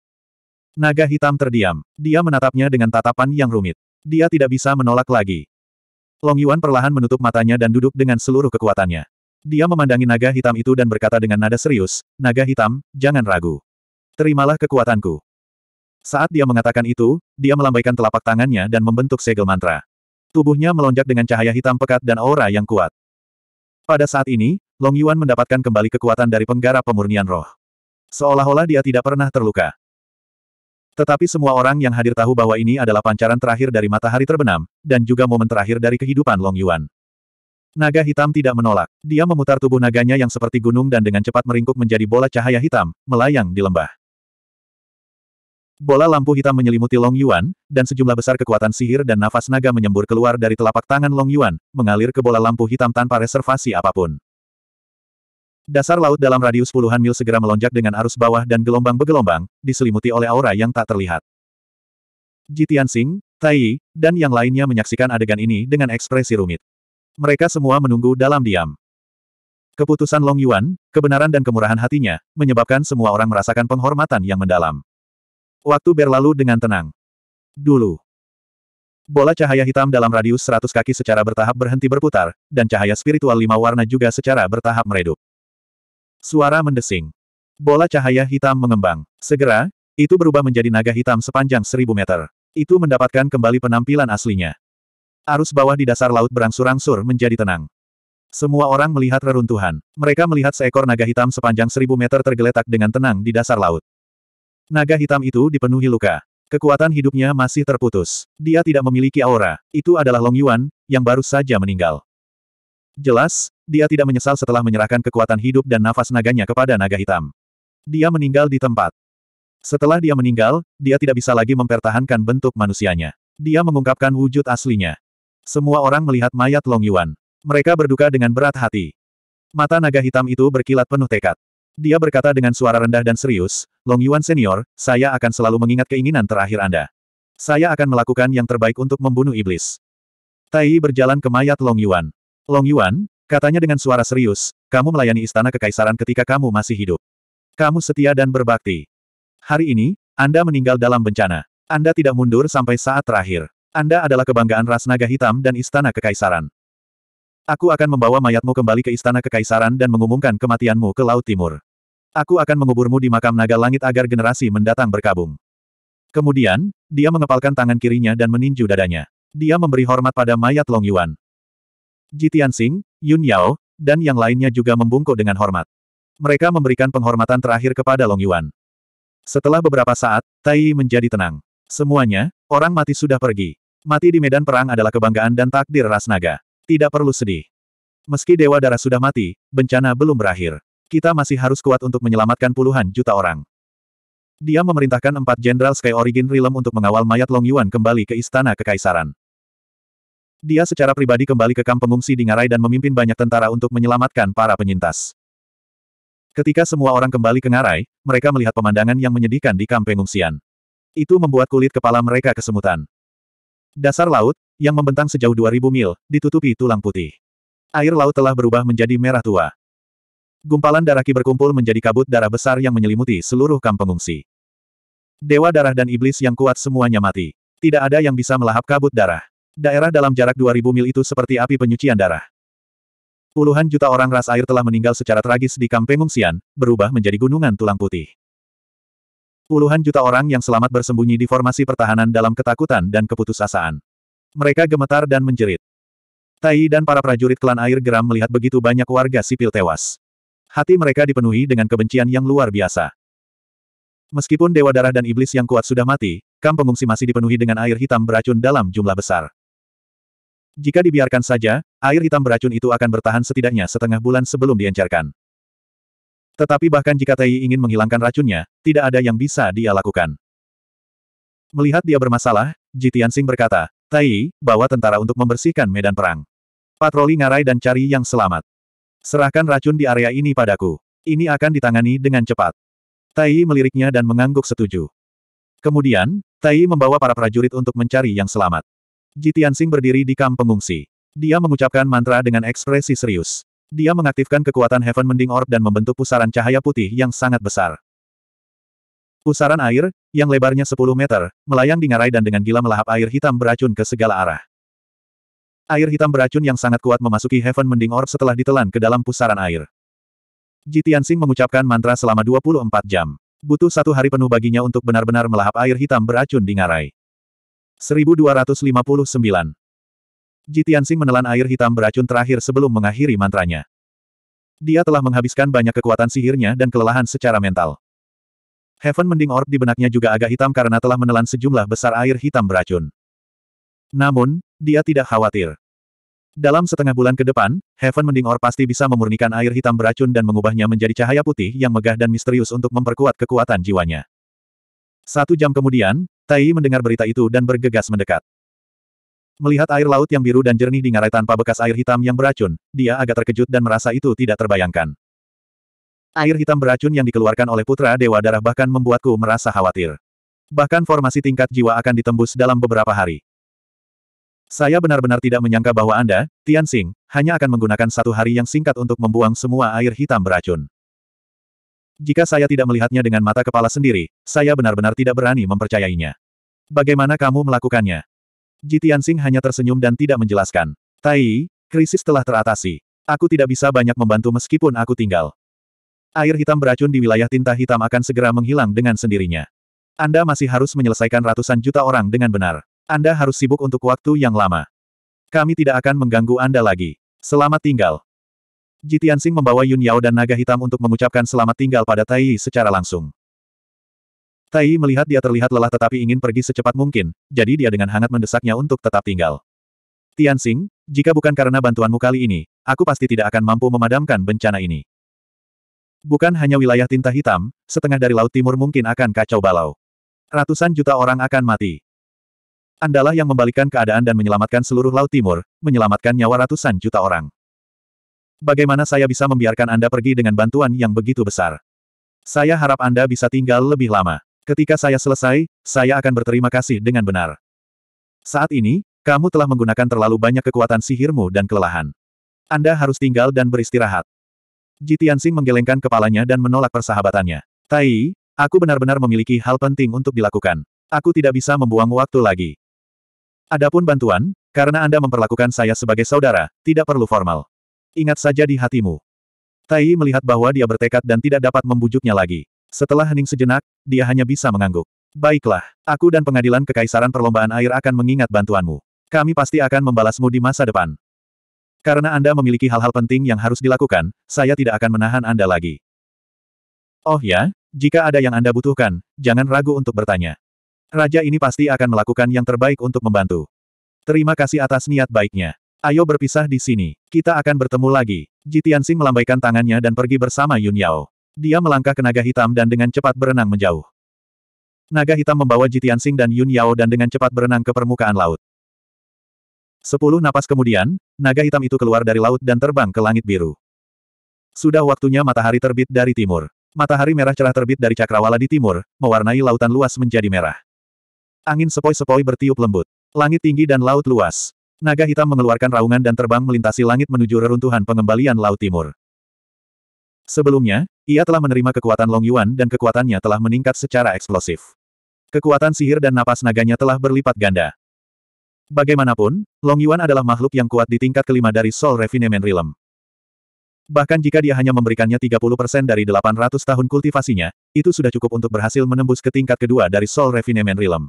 Naga hitam terdiam. Dia menatapnya dengan tatapan yang rumit. Dia tidak bisa menolak lagi. Long Yuan perlahan menutup matanya dan duduk dengan seluruh kekuatannya. Dia memandangi naga hitam itu dan berkata dengan nada serius, Naga hitam, jangan ragu. Terimalah kekuatanku. Saat dia mengatakan itu, dia melambaikan telapak tangannya dan membentuk segel mantra. Tubuhnya melonjak dengan cahaya hitam pekat dan aura yang kuat. Pada saat ini, Long Yuan mendapatkan kembali kekuatan dari penggarap pemurnian roh. Seolah-olah dia tidak pernah terluka. Tetapi semua orang yang hadir tahu bahwa ini adalah pancaran terakhir dari matahari terbenam, dan juga momen terakhir dari kehidupan Long Yuan. Naga hitam tidak menolak. Dia memutar tubuh naganya yang seperti gunung dan dengan cepat meringkuk menjadi bola cahaya hitam, melayang di lembah. Bola lampu hitam menyelimuti Long Yuan, dan sejumlah besar kekuatan sihir dan nafas naga menyembur keluar dari telapak tangan Long Yuan, mengalir ke bola lampu hitam tanpa reservasi apa pun. Dasar laut dalam radius puluhan mil segera melonjak dengan arus bawah dan gelombang bergelombang, diselimuti oleh aura yang tak terlihat. Jitian Sing, Tai dan yang lainnya menyaksikan adegan ini dengan ekspresi rumit. Mereka semua menunggu dalam diam. Keputusan Long Yuan, kebenaran dan kemurahan hatinya, menyebabkan semua orang merasakan penghormatan yang mendalam. Waktu berlalu dengan tenang. Dulu. Bola cahaya hitam dalam radius 100 kaki secara bertahap berhenti berputar, dan cahaya spiritual lima warna juga secara bertahap meredup. Suara mendesing. Bola cahaya hitam mengembang. Segera, itu berubah menjadi naga hitam sepanjang seribu meter. Itu mendapatkan kembali penampilan aslinya. Arus bawah di dasar laut berangsur-angsur menjadi tenang. Semua orang melihat reruntuhan. Mereka melihat seekor naga hitam sepanjang seribu meter tergeletak dengan tenang di dasar laut. Naga hitam itu dipenuhi luka. Kekuatan hidupnya masih terputus. Dia tidak memiliki aura. Itu adalah Long Yuan, yang baru saja meninggal. Jelas, dia tidak menyesal setelah menyerahkan kekuatan hidup dan nafas naganya kepada naga hitam. Dia meninggal di tempat. Setelah dia meninggal, dia tidak bisa lagi mempertahankan bentuk manusianya. Dia mengungkapkan wujud aslinya. Semua orang melihat mayat Long Yuan. Mereka berduka dengan berat hati. Mata naga hitam itu berkilat penuh tekad. Dia berkata dengan suara rendah dan serius, Long Yuan Senior, saya akan selalu mengingat keinginan terakhir Anda. Saya akan melakukan yang terbaik untuk membunuh iblis. Tai berjalan ke mayat Long Yuan. Long Yuan, katanya dengan suara serius, kamu melayani istana kekaisaran ketika kamu masih hidup. Kamu setia dan berbakti. Hari ini, Anda meninggal dalam bencana. Anda tidak mundur sampai saat terakhir. Anda adalah kebanggaan ras naga hitam dan istana kekaisaran. Aku akan membawa mayatmu kembali ke istana kekaisaran dan mengumumkan kematianmu ke Laut Timur. Aku akan menguburmu di makam naga langit agar generasi mendatang berkabung. Kemudian, dia mengepalkan tangan kirinya dan meninju dadanya. Dia memberi hormat pada mayat Long Yuan. Jitian Sing, Yun Yao, dan yang lainnya juga membungkuk dengan hormat. Mereka memberikan penghormatan terakhir kepada Long Yuan. Setelah beberapa saat, Tai menjadi tenang. Semuanya, orang mati sudah pergi. Mati di medan perang adalah kebanggaan dan takdir ras naga. Tidak perlu sedih. Meski Dewa Darah sudah mati, bencana belum berakhir. Kita masih harus kuat untuk menyelamatkan puluhan juta orang. Dia memerintahkan empat Jenderal Sky Origin Realm untuk mengawal mayat Long Yuan kembali ke Istana Kekaisaran. Dia secara pribadi kembali ke kamp pengungsi di Ngarai dan memimpin banyak tentara untuk menyelamatkan para penyintas. Ketika semua orang kembali ke Ngarai, mereka melihat pemandangan yang menyedihkan di kamp pengungsian. Itu membuat kulit kepala mereka kesemutan. Dasar laut, yang membentang sejauh 2000 mil, ditutupi tulang putih. Air laut telah berubah menjadi merah tua. Gumpalan darah ki berkumpul menjadi kabut darah besar yang menyelimuti seluruh kamp pengungsi. Dewa darah dan iblis yang kuat semuanya mati. Tidak ada yang bisa melahap kabut darah. Daerah dalam jarak 2000 mil itu seperti api penyucian darah. Puluhan juta orang ras air telah meninggal secara tragis di kamp pengungsian, berubah menjadi gunungan tulang putih. Puluhan juta orang yang selamat bersembunyi di formasi pertahanan dalam ketakutan dan keputusasaan. Mereka gemetar dan menjerit. Tai dan para prajurit klan air geram melihat begitu banyak warga sipil tewas. Hati mereka dipenuhi dengan kebencian yang luar biasa. Meskipun Dewa Darah dan Iblis yang kuat sudah mati, kamp pengungsi masih dipenuhi dengan air hitam beracun dalam jumlah besar. Jika dibiarkan saja, air hitam beracun itu akan bertahan setidaknya setengah bulan sebelum diencerkan. Tetapi bahkan jika Tai ingin menghilangkan racunnya, tidak ada yang bisa dia lakukan. Melihat dia bermasalah, Jitian Sing berkata, Tai, bawa tentara untuk membersihkan medan perang. Patroli ngarai dan cari yang selamat. Serahkan racun di area ini padaku. Ini akan ditangani dengan cepat. Tai meliriknya dan mengangguk setuju. Kemudian, Tai membawa para prajurit untuk mencari yang selamat. Jitian Sing berdiri di kamp pengungsi. Dia mengucapkan mantra dengan ekspresi serius. Dia mengaktifkan kekuatan Heaven Mending Orb dan membentuk pusaran cahaya putih yang sangat besar. Pusaran air, yang lebarnya 10 meter, melayang di ngarai dan dengan gila melahap air hitam beracun ke segala arah. Air hitam beracun yang sangat kuat memasuki Heaven Mending Orb setelah ditelan ke dalam pusaran air. Jitiansing mengucapkan mantra selama 24 jam. Butuh satu hari penuh baginya untuk benar-benar melahap air hitam beracun di ngarai. 1259 Jitiansing menelan air hitam beracun terakhir sebelum mengakhiri mantranya. Dia telah menghabiskan banyak kekuatan sihirnya dan kelelahan secara mental. Heaven Mending Orb di benaknya juga agak hitam karena telah menelan sejumlah besar air hitam beracun. Namun, dia tidak khawatir. Dalam setengah bulan ke depan, Heaven Mending Orb pasti bisa memurnikan air hitam beracun dan mengubahnya menjadi cahaya putih yang megah dan misterius untuk memperkuat kekuatan jiwanya. Satu jam kemudian, Tai mendengar berita itu dan bergegas mendekat. Melihat air laut yang biru dan jernih di ngarai tanpa bekas air hitam yang beracun, dia agak terkejut dan merasa itu tidak terbayangkan. Air hitam beracun yang dikeluarkan oleh putra Dewa Darah bahkan membuatku merasa khawatir. Bahkan formasi tingkat jiwa akan ditembus dalam beberapa hari. Saya benar-benar tidak menyangka bahwa Anda, Tian Xing, hanya akan menggunakan satu hari yang singkat untuk membuang semua air hitam beracun. Jika saya tidak melihatnya dengan mata kepala sendiri, saya benar-benar tidak berani mempercayainya. Bagaimana kamu melakukannya? Ji Tianxing hanya tersenyum dan tidak menjelaskan. Tai, krisis telah teratasi. Aku tidak bisa banyak membantu meskipun aku tinggal. Air hitam beracun di wilayah tinta hitam akan segera menghilang dengan sendirinya. Anda masih harus menyelesaikan ratusan juta orang dengan benar. Anda harus sibuk untuk waktu yang lama. Kami tidak akan mengganggu Anda lagi. Selamat tinggal. Jitiansing membawa Yun Yao dan naga hitam untuk mengucapkan selamat tinggal pada Tai secara langsung. Tai melihat dia terlihat lelah tetapi ingin pergi secepat mungkin, jadi dia dengan hangat mendesaknya untuk tetap tinggal. Tianxing, jika bukan karena bantuanmu kali ini, aku pasti tidak akan mampu memadamkan bencana ini. Bukan hanya wilayah tinta hitam, setengah dari Laut Timur mungkin akan kacau balau. Ratusan juta orang akan mati. Andalah yang membalikkan keadaan dan menyelamatkan seluruh Laut Timur, menyelamatkan nyawa ratusan juta orang. Bagaimana saya bisa membiarkan Anda pergi dengan bantuan yang begitu besar? Saya harap Anda bisa tinggal lebih lama. Ketika saya selesai, saya akan berterima kasih dengan benar. Saat ini, kamu telah menggunakan terlalu banyak kekuatan sihirmu dan kelelahan. Anda harus tinggal dan beristirahat. Jitiansing menggelengkan kepalanya dan menolak persahabatannya. Tai, aku benar-benar memiliki hal penting untuk dilakukan. Aku tidak bisa membuang waktu lagi. Adapun bantuan, karena Anda memperlakukan saya sebagai saudara, tidak perlu formal. Ingat saja di hatimu. Tai melihat bahwa dia bertekad dan tidak dapat membujuknya lagi. Setelah hening sejenak, dia hanya bisa mengangguk. Baiklah, aku dan pengadilan kekaisaran perlombaan air akan mengingat bantuanmu. Kami pasti akan membalasmu di masa depan. Karena Anda memiliki hal-hal penting yang harus dilakukan, saya tidak akan menahan Anda lagi. Oh ya, jika ada yang Anda butuhkan, jangan ragu untuk bertanya. Raja ini pasti akan melakukan yang terbaik untuk membantu. Terima kasih atas niat baiknya. Ayo berpisah di sini. Kita akan bertemu lagi. Jitiansing melambaikan tangannya dan pergi bersama Yun Yao. Dia melangkah ke naga hitam dan dengan cepat berenang menjauh. Naga hitam membawa Jitiansing dan Yun Yao dan dengan cepat berenang ke permukaan laut. Sepuluh napas kemudian, naga hitam itu keluar dari laut dan terbang ke langit biru. Sudah waktunya matahari terbit dari timur. Matahari merah cerah terbit dari cakrawala di timur, mewarnai lautan luas menjadi merah. Angin sepoi-sepoi bertiup lembut. Langit tinggi dan laut luas. Naga hitam mengeluarkan raungan dan terbang melintasi langit menuju reruntuhan pengembalian Laut Timur. Sebelumnya, ia telah menerima kekuatan Long Yuan dan kekuatannya telah meningkat secara eksplosif. Kekuatan sihir dan napas naganya telah berlipat ganda. Bagaimanapun, Long Yuan adalah makhluk yang kuat di tingkat kelima dari Soul Refinement Realm. Bahkan jika dia hanya memberikannya 30% dari 800 tahun kultivasinya, itu sudah cukup untuk berhasil menembus ke tingkat kedua dari Soul Refinement Realm.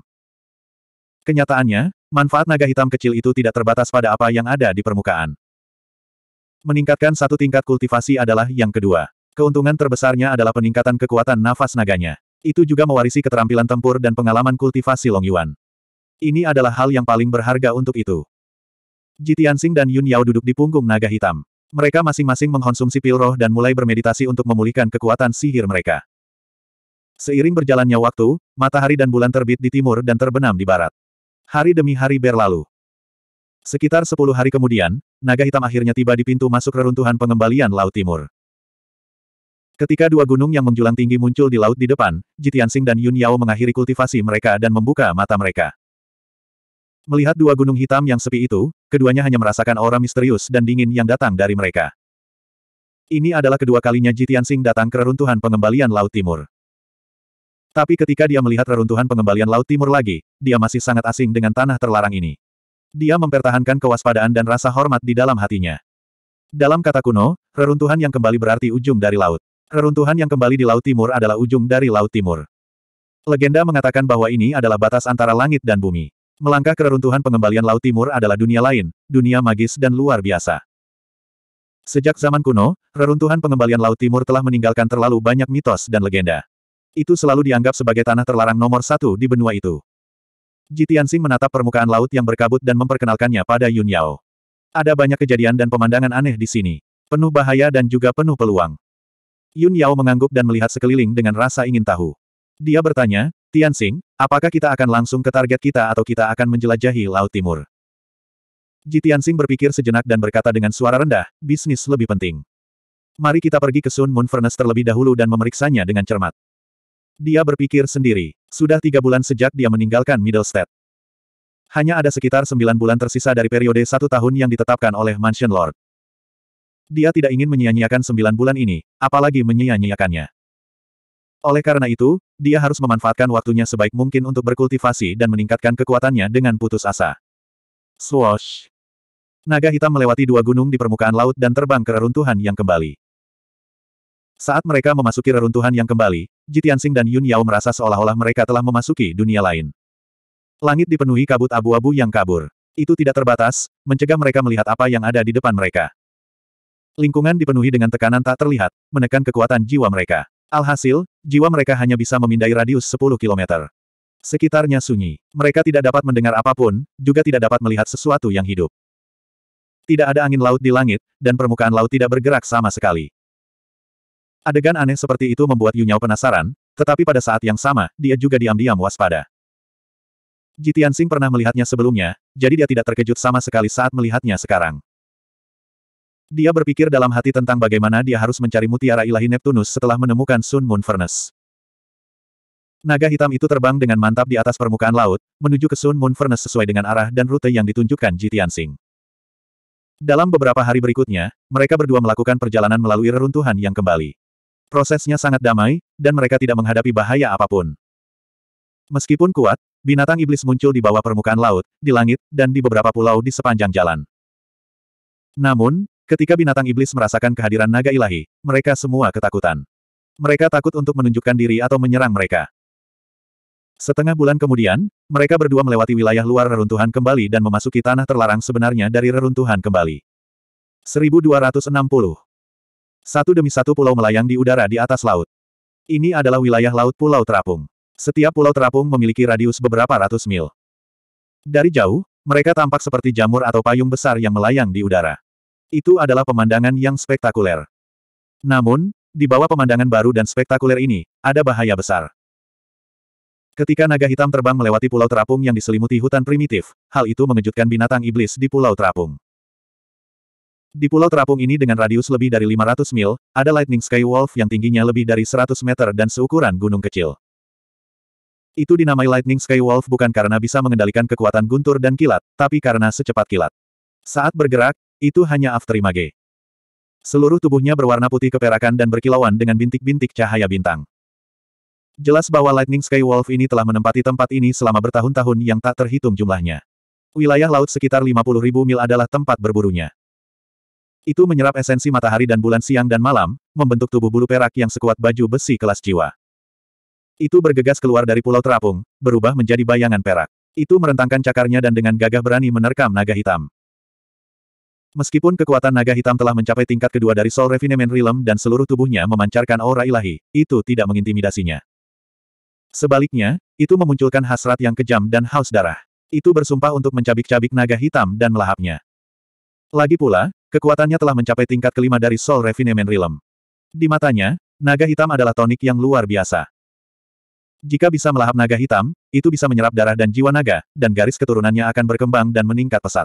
Kenyataannya, manfaat naga hitam kecil itu tidak terbatas pada apa yang ada di permukaan. Meningkatkan satu tingkat kultivasi adalah yang kedua. Keuntungan terbesarnya adalah peningkatan kekuatan nafas naganya. Itu juga mewarisi keterampilan tempur dan pengalaman kultivasi Long Yuan. Ini adalah hal yang paling berharga untuk itu. Jitiansing dan Yun Yao duduk di punggung naga hitam. Mereka masing-masing mengkonsumsi pil roh dan mulai bermeditasi untuk memulihkan kekuatan sihir mereka. Seiring berjalannya waktu, matahari dan bulan terbit di timur dan terbenam di barat. Hari demi hari berlalu. Sekitar sepuluh hari kemudian, naga hitam akhirnya tiba di pintu masuk reruntuhan pengembalian Laut Timur. Ketika dua gunung yang menjulang tinggi muncul di laut di depan, Jitiansing dan Yun Yao mengakhiri kultivasi mereka dan membuka mata mereka. Melihat dua gunung hitam yang sepi itu, keduanya hanya merasakan aura misterius dan dingin yang datang dari mereka. Ini adalah kedua kalinya Jitiansing datang ke reruntuhan pengembalian Laut Timur. Tapi ketika dia melihat reruntuhan pengembalian Laut Timur lagi, dia masih sangat asing dengan tanah terlarang ini. Dia mempertahankan kewaspadaan dan rasa hormat di dalam hatinya. Dalam kata kuno, reruntuhan yang kembali berarti ujung dari laut. Reruntuhan yang kembali di Laut Timur adalah ujung dari Laut Timur. Legenda mengatakan bahwa ini adalah batas antara langit dan bumi. Melangkah ke reruntuhan pengembalian Laut Timur adalah dunia lain, dunia magis dan luar biasa. Sejak zaman kuno, reruntuhan pengembalian Laut Timur telah meninggalkan terlalu banyak mitos dan legenda. Itu selalu dianggap sebagai tanah terlarang nomor satu di benua itu. Jitiansing menatap permukaan laut yang berkabut dan memperkenalkannya pada Yun Yao. Ada banyak kejadian dan pemandangan aneh di sini. Penuh bahaya dan juga penuh peluang. Yun Yao mengangguk dan melihat sekeliling dengan rasa ingin tahu. Dia bertanya, Tianxing, apakah kita akan langsung ke target kita atau kita akan menjelajahi Laut Timur? Ji Tianxing berpikir sejenak dan berkata dengan suara rendah, bisnis lebih penting. Mari kita pergi ke Sun Moon Furnace terlebih dahulu dan memeriksanya dengan cermat. Dia berpikir sendiri. Sudah tiga bulan sejak dia meninggalkan Middlestead. Hanya ada sekitar sembilan bulan tersisa dari periode satu tahun yang ditetapkan oleh Mansion Lord. Dia tidak ingin menyia-nyiakan sembilan bulan ini, apalagi menyia-nyiakannya. Oleh karena itu, dia harus memanfaatkan waktunya sebaik mungkin untuk berkultivasi dan meningkatkan kekuatannya dengan putus asa. Swoosh! Naga hitam melewati dua gunung di permukaan laut dan terbang ke reruntuhan yang kembali. Saat mereka memasuki reruntuhan yang kembali, Jitiansing dan Yun Yao merasa seolah-olah mereka telah memasuki dunia lain. Langit dipenuhi kabut abu-abu yang kabur. Itu tidak terbatas, mencegah mereka melihat apa yang ada di depan mereka. Lingkungan dipenuhi dengan tekanan tak terlihat, menekan kekuatan jiwa mereka. Alhasil, jiwa mereka hanya bisa memindai radius 10 km. Sekitarnya sunyi. Mereka tidak dapat mendengar apa pun, juga tidak dapat melihat sesuatu yang hidup. Tidak ada angin laut di langit, dan permukaan laut tidak bergerak sama sekali. Adegan aneh seperti itu membuat Yunyao penasaran, tetapi pada saat yang sama, dia juga diam-diam waspada. Jitian Sing pernah melihatnya sebelumnya, jadi dia tidak terkejut sama sekali saat melihatnya sekarang. Dia berpikir dalam hati tentang bagaimana dia harus mencari mutiara ilahi Neptunus setelah menemukan Sun Moon Furnace. Naga hitam itu terbang dengan mantap di atas permukaan laut, menuju ke Sun Moon Furnace sesuai dengan arah dan rute yang ditunjukkan Jitian Sing. Dalam beberapa hari berikutnya, mereka berdua melakukan perjalanan melalui reruntuhan yang kembali. Prosesnya sangat damai, dan mereka tidak menghadapi bahaya apa pun. Meskipun kuat, Binatang iblis muncul di bawah permukaan laut, di langit, dan di beberapa pulau di sepanjang jalan. Namun, ketika binatang iblis merasakan kehadiran naga ilahi, mereka semua ketakutan. Mereka takut untuk menunjukkan diri atau menyerang mereka. Setengah bulan kemudian, mereka berdua melewati wilayah luar reruntuhan kembali dan memasuki tanah terlarang sebenarnya dari reruntuhan kembali. 1260. Satu demi satu pulau melayang di udara di atas laut. Ini adalah wilayah laut Pulau Terapung. Setiap pulau terapung memiliki radius beberapa ratus mil. Dari jauh, mereka tampak seperti jamur atau payung besar yang melayang di udara. Itu adalah pemandangan yang spektakuler. Namun, di bawah pemandangan baru dan spektakuler ini, ada bahaya besar. Ketika naga hitam terbang melewati pulau terapung yang diselimuti hutan primitif, hal itu mengejutkan binatang iblis di pulau terapung. Di pulau terapung ini dengan radius lebih dari 500 mil, ada Lightning Sky Wolf yang tingginya lebih dari 100 meter dan seukuran gunung kecil. Itu dinamai Lightning Sky Wolf bukan karena bisa mengendalikan kekuatan guntur dan kilat, tapi karena secepat kilat. Saat bergerak, itu hanya afterimage. Seluruh tubuhnya berwarna putih keperakan dan berkilauan dengan bintik-bintik cahaya bintang. Jelas bahwa Lightning Sky Wolf ini telah menempati tempat ini selama bertahun-tahun yang tak terhitung jumlahnya. Wilayah laut sekitar 50.000 mil adalah tempat berburunya. Itu menyerap esensi matahari dan bulan siang dan malam, membentuk tubuh bulu perak yang sekuat baju besi kelas jiwa. Itu bergegas keluar dari pulau terapung, berubah menjadi bayangan perak. Itu merentangkan cakarnya dan dengan gagah berani menerkam naga hitam. Meskipun kekuatan naga hitam telah mencapai tingkat kedua dari Soul Refinement Realm dan seluruh tubuhnya memancarkan aura ilahi, itu tidak mengintimidasinya. Sebaliknya, itu memunculkan hasrat yang kejam dan haus darah. Itu bersumpah untuk mencabik-cabik naga hitam dan melahapnya. Lagi pula, kekuatannya telah mencapai tingkat kelima dari Soul Refinement Realm. Di matanya, naga hitam adalah tonik yang luar biasa. Jika bisa melahap naga hitam, itu bisa menyerap darah dan jiwa naga, dan garis keturunannya akan berkembang dan meningkat pesat.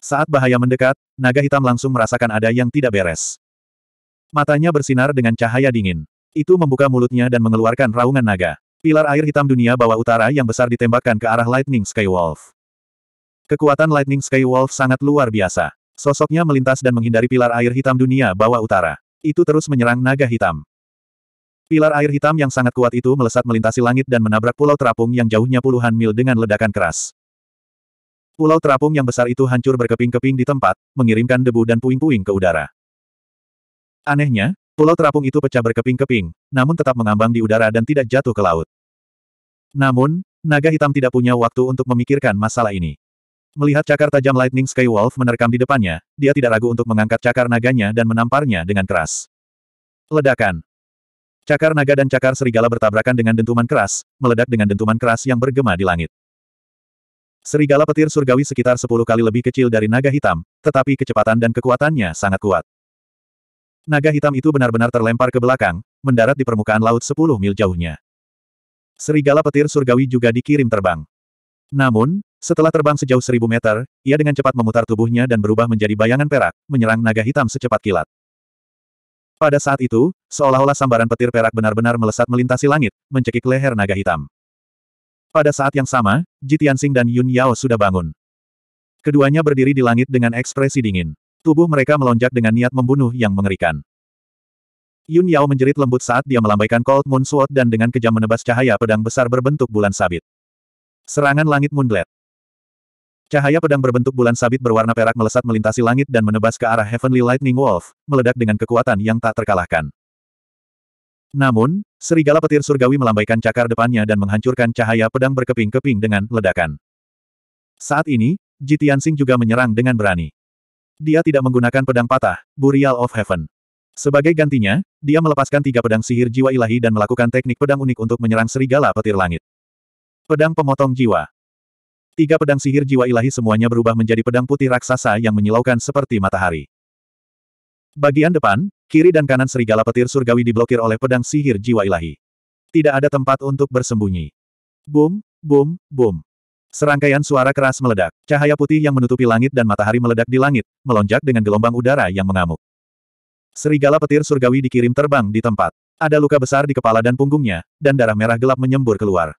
Saat bahaya mendekat, naga hitam langsung merasakan ada yang tidak beres. Matanya bersinar dengan cahaya dingin. Itu membuka mulutnya dan mengeluarkan raungan naga. Pilar air hitam dunia bawah utara yang besar ditembakkan ke arah Lightning Sky Wolf. Kekuatan Lightning Sky Wolf sangat luar biasa. Sosoknya melintas dan menghindari pilar air hitam dunia bawah utara. Itu terus menyerang naga hitam. Pilar air hitam yang sangat kuat itu melesat melintasi langit dan menabrak pulau terapung yang jauhnya puluhan mil dengan ledakan keras. Pulau terapung yang besar itu hancur berkeping-keping di tempat, mengirimkan debu dan puing-puing ke udara. Anehnya, pulau terapung itu pecah berkeping-keping, namun tetap mengambang di udara dan tidak jatuh ke laut. Namun, naga hitam tidak punya waktu untuk memikirkan masalah ini. Melihat cakar tajam Lightning Sky Wolf menerkam di depannya, dia tidak ragu untuk mengangkat cakar naganya dan menamparnya dengan keras. Ledakan. Cakar naga dan cakar serigala bertabrakan dengan dentuman keras, meledak dengan dentuman keras yang bergema di langit. Serigala petir surgawi sekitar 10 kali lebih kecil dari naga hitam, tetapi kecepatan dan kekuatannya sangat kuat. Naga hitam itu benar-benar terlempar ke belakang, mendarat di permukaan laut 10 mil jauhnya. Serigala petir surgawi juga dikirim terbang. Namun, setelah terbang sejauh 1000 meter, ia dengan cepat memutar tubuhnya dan berubah menjadi bayangan perak, menyerang naga hitam secepat kilat. Pada saat itu, seolah-olah sambaran petir perak benar-benar melesat melintasi langit, mencekik leher naga hitam. Pada saat yang sama, Jitiansing dan Yun Yao sudah bangun. Keduanya berdiri di langit dengan ekspresi dingin. Tubuh mereka melonjak dengan niat membunuh yang mengerikan. Yun Yao menjerit lembut saat dia melambaikan Cold Moon Sword dan dengan kejam menebas cahaya pedang besar berbentuk bulan sabit. Serangan langit Moonblade. Cahaya pedang berbentuk bulan sabit berwarna perak melesat melintasi langit dan menebas ke arah Heavenly Lightning Wolf, meledak dengan kekuatan yang tak terkalahkan. Namun, serigala petir surgawi melambaikan cakar depannya dan menghancurkan cahaya pedang berkeping-keping dengan ledakan. Saat ini, Jitiansing juga menyerang dengan berani. Dia tidak menggunakan pedang patah, Burial of Heaven. Sebagai gantinya, dia melepaskan tiga pedang sihir jiwa ilahi dan melakukan teknik pedang unik untuk menyerang serigala petir langit. Pedang pemotong jiwa. Tiga pedang sihir jiwa ilahi semuanya berubah menjadi pedang putih raksasa yang menyilaukan seperti matahari. Bagian depan, kiri dan kanan serigala petir surgawi diblokir oleh pedang sihir jiwa ilahi. Tidak ada tempat untuk bersembunyi. Boom, boom, boom. Serangkaian suara keras meledak. Cahaya putih yang menutupi langit dan matahari meledak di langit, melonjak dengan gelombang udara yang mengamuk. Serigala petir surgawi dikirim terbang di tempat. Ada luka besar di kepala dan punggungnya, dan darah merah gelap menyembur keluar.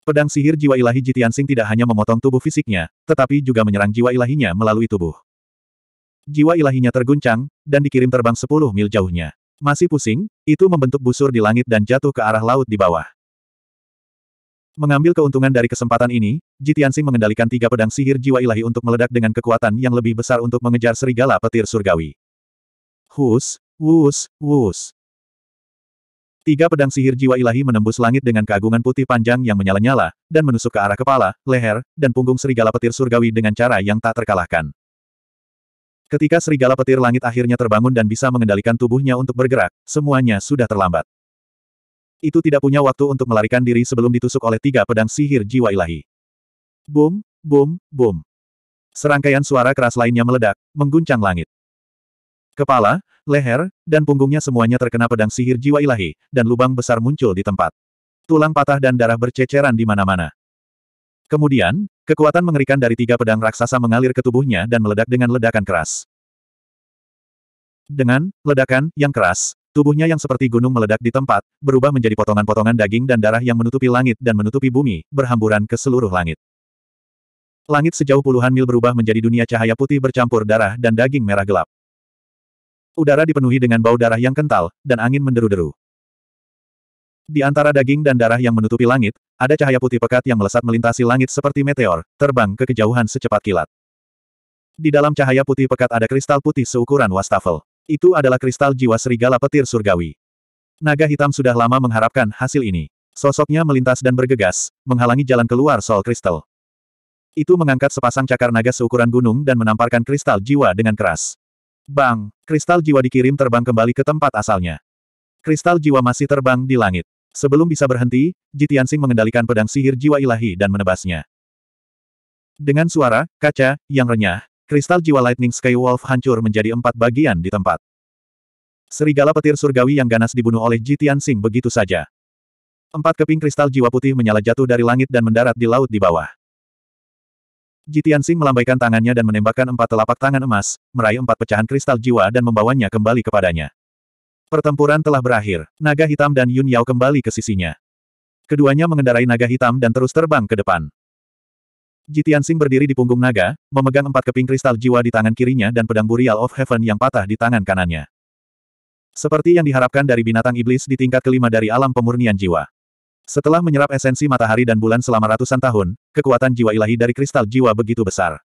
Pedang sihir jiwa ilahi Jitiansing tidak hanya memotong tubuh fisiknya, tetapi juga menyerang jiwa ilahinya melalui tubuh. Jiwa ilahinya terguncang, dan dikirim terbang 10 mil jauhnya. Masih pusing, itu membentuk busur di langit dan jatuh ke arah laut di bawah. Mengambil keuntungan dari kesempatan ini, Jitiansing mengendalikan tiga pedang sihir jiwa ilahi untuk meledak dengan kekuatan yang lebih besar untuk mengejar serigala petir surgawi. Hus, wus, wus. Tiga pedang sihir jiwa ilahi menembus langit dengan keagungan putih panjang yang menyala-nyala, dan menusuk ke arah kepala, leher, dan punggung serigala petir surgawi dengan cara yang tak terkalahkan. Ketika serigala petir langit akhirnya terbangun dan bisa mengendalikan tubuhnya untuk bergerak, semuanya sudah terlambat. Itu tidak punya waktu untuk melarikan diri sebelum ditusuk oleh tiga pedang sihir jiwa ilahi. Boom, boom, boom. Serangkaian suara keras lainnya meledak, mengguncang langit. Kepala, leher, dan punggungnya semuanya terkena pedang sihir jiwa ilahi, dan lubang besar muncul di tempat. Tulang patah dan darah berceceran di mana-mana. Kemudian, kekuatan mengerikan dari tiga pedang raksasa mengalir ke tubuhnya dan meledak dengan ledakan keras. Dengan ledakan yang keras, tubuhnya yang seperti gunung meledak di tempat, berubah menjadi potongan-potongan daging dan darah yang menutupi langit dan menutupi bumi, berhamburan ke seluruh langit. Langit sejauh puluhan mil berubah menjadi dunia cahaya putih bercampur darah dan daging merah gelap. Udara dipenuhi dengan bau darah yang kental, dan angin menderu-deru. Di antara daging dan darah yang menutupi langit, ada cahaya putih pekat yang melesat melintasi langit seperti meteor, terbang ke kejauhan secepat kilat. Di dalam cahaya putih pekat ada kristal putih seukuran wastafel. Itu adalah kristal jiwa serigala petir surgawi. Naga hitam sudah lama mengharapkan hasil ini. Sosoknya melintas dan bergegas, menghalangi jalan keluar sol kristal. Itu mengangkat sepasang cakar naga seukuran gunung dan menamparkan kristal jiwa dengan keras. Bang! Kristal jiwa dikirim terbang kembali ke tempat asalnya. Kristal jiwa masih terbang di langit. Sebelum bisa berhenti, Jitiansing mengendalikan pedang sihir jiwa ilahi dan menebasnya. Dengan suara, kaca, yang renyah, kristal jiwa Lightning Sky Wolf hancur menjadi empat bagian di tempat. Serigala petir surgawi yang ganas dibunuh oleh Jitiansing begitu saja. Empat keping kristal jiwa putih menyala jatuh dari langit dan mendarat di laut di bawah. Jitiansing melambaikan tangannya dan menembakkan empat telapak tangan emas, meraih empat pecahan kristal jiwa dan membawanya kembali kepadanya. Pertempuran telah berakhir. Naga hitam dan Yun Yao kembali ke sisinya. Keduanya mengendarai naga hitam dan terus terbang ke depan. Jitiansing berdiri di punggung naga, memegang empat keping kristal jiwa di tangan kirinya dan pedang Burial of Heaven yang patah di tangan kanannya. Seperti yang diharapkan dari binatang iblis di tingkat kelima dari alam pemurnian jiwa. Setelah menyerap esensi matahari dan bulan selama ratusan tahun, kekuatan jiwa ilahi dari kristal jiwa begitu besar.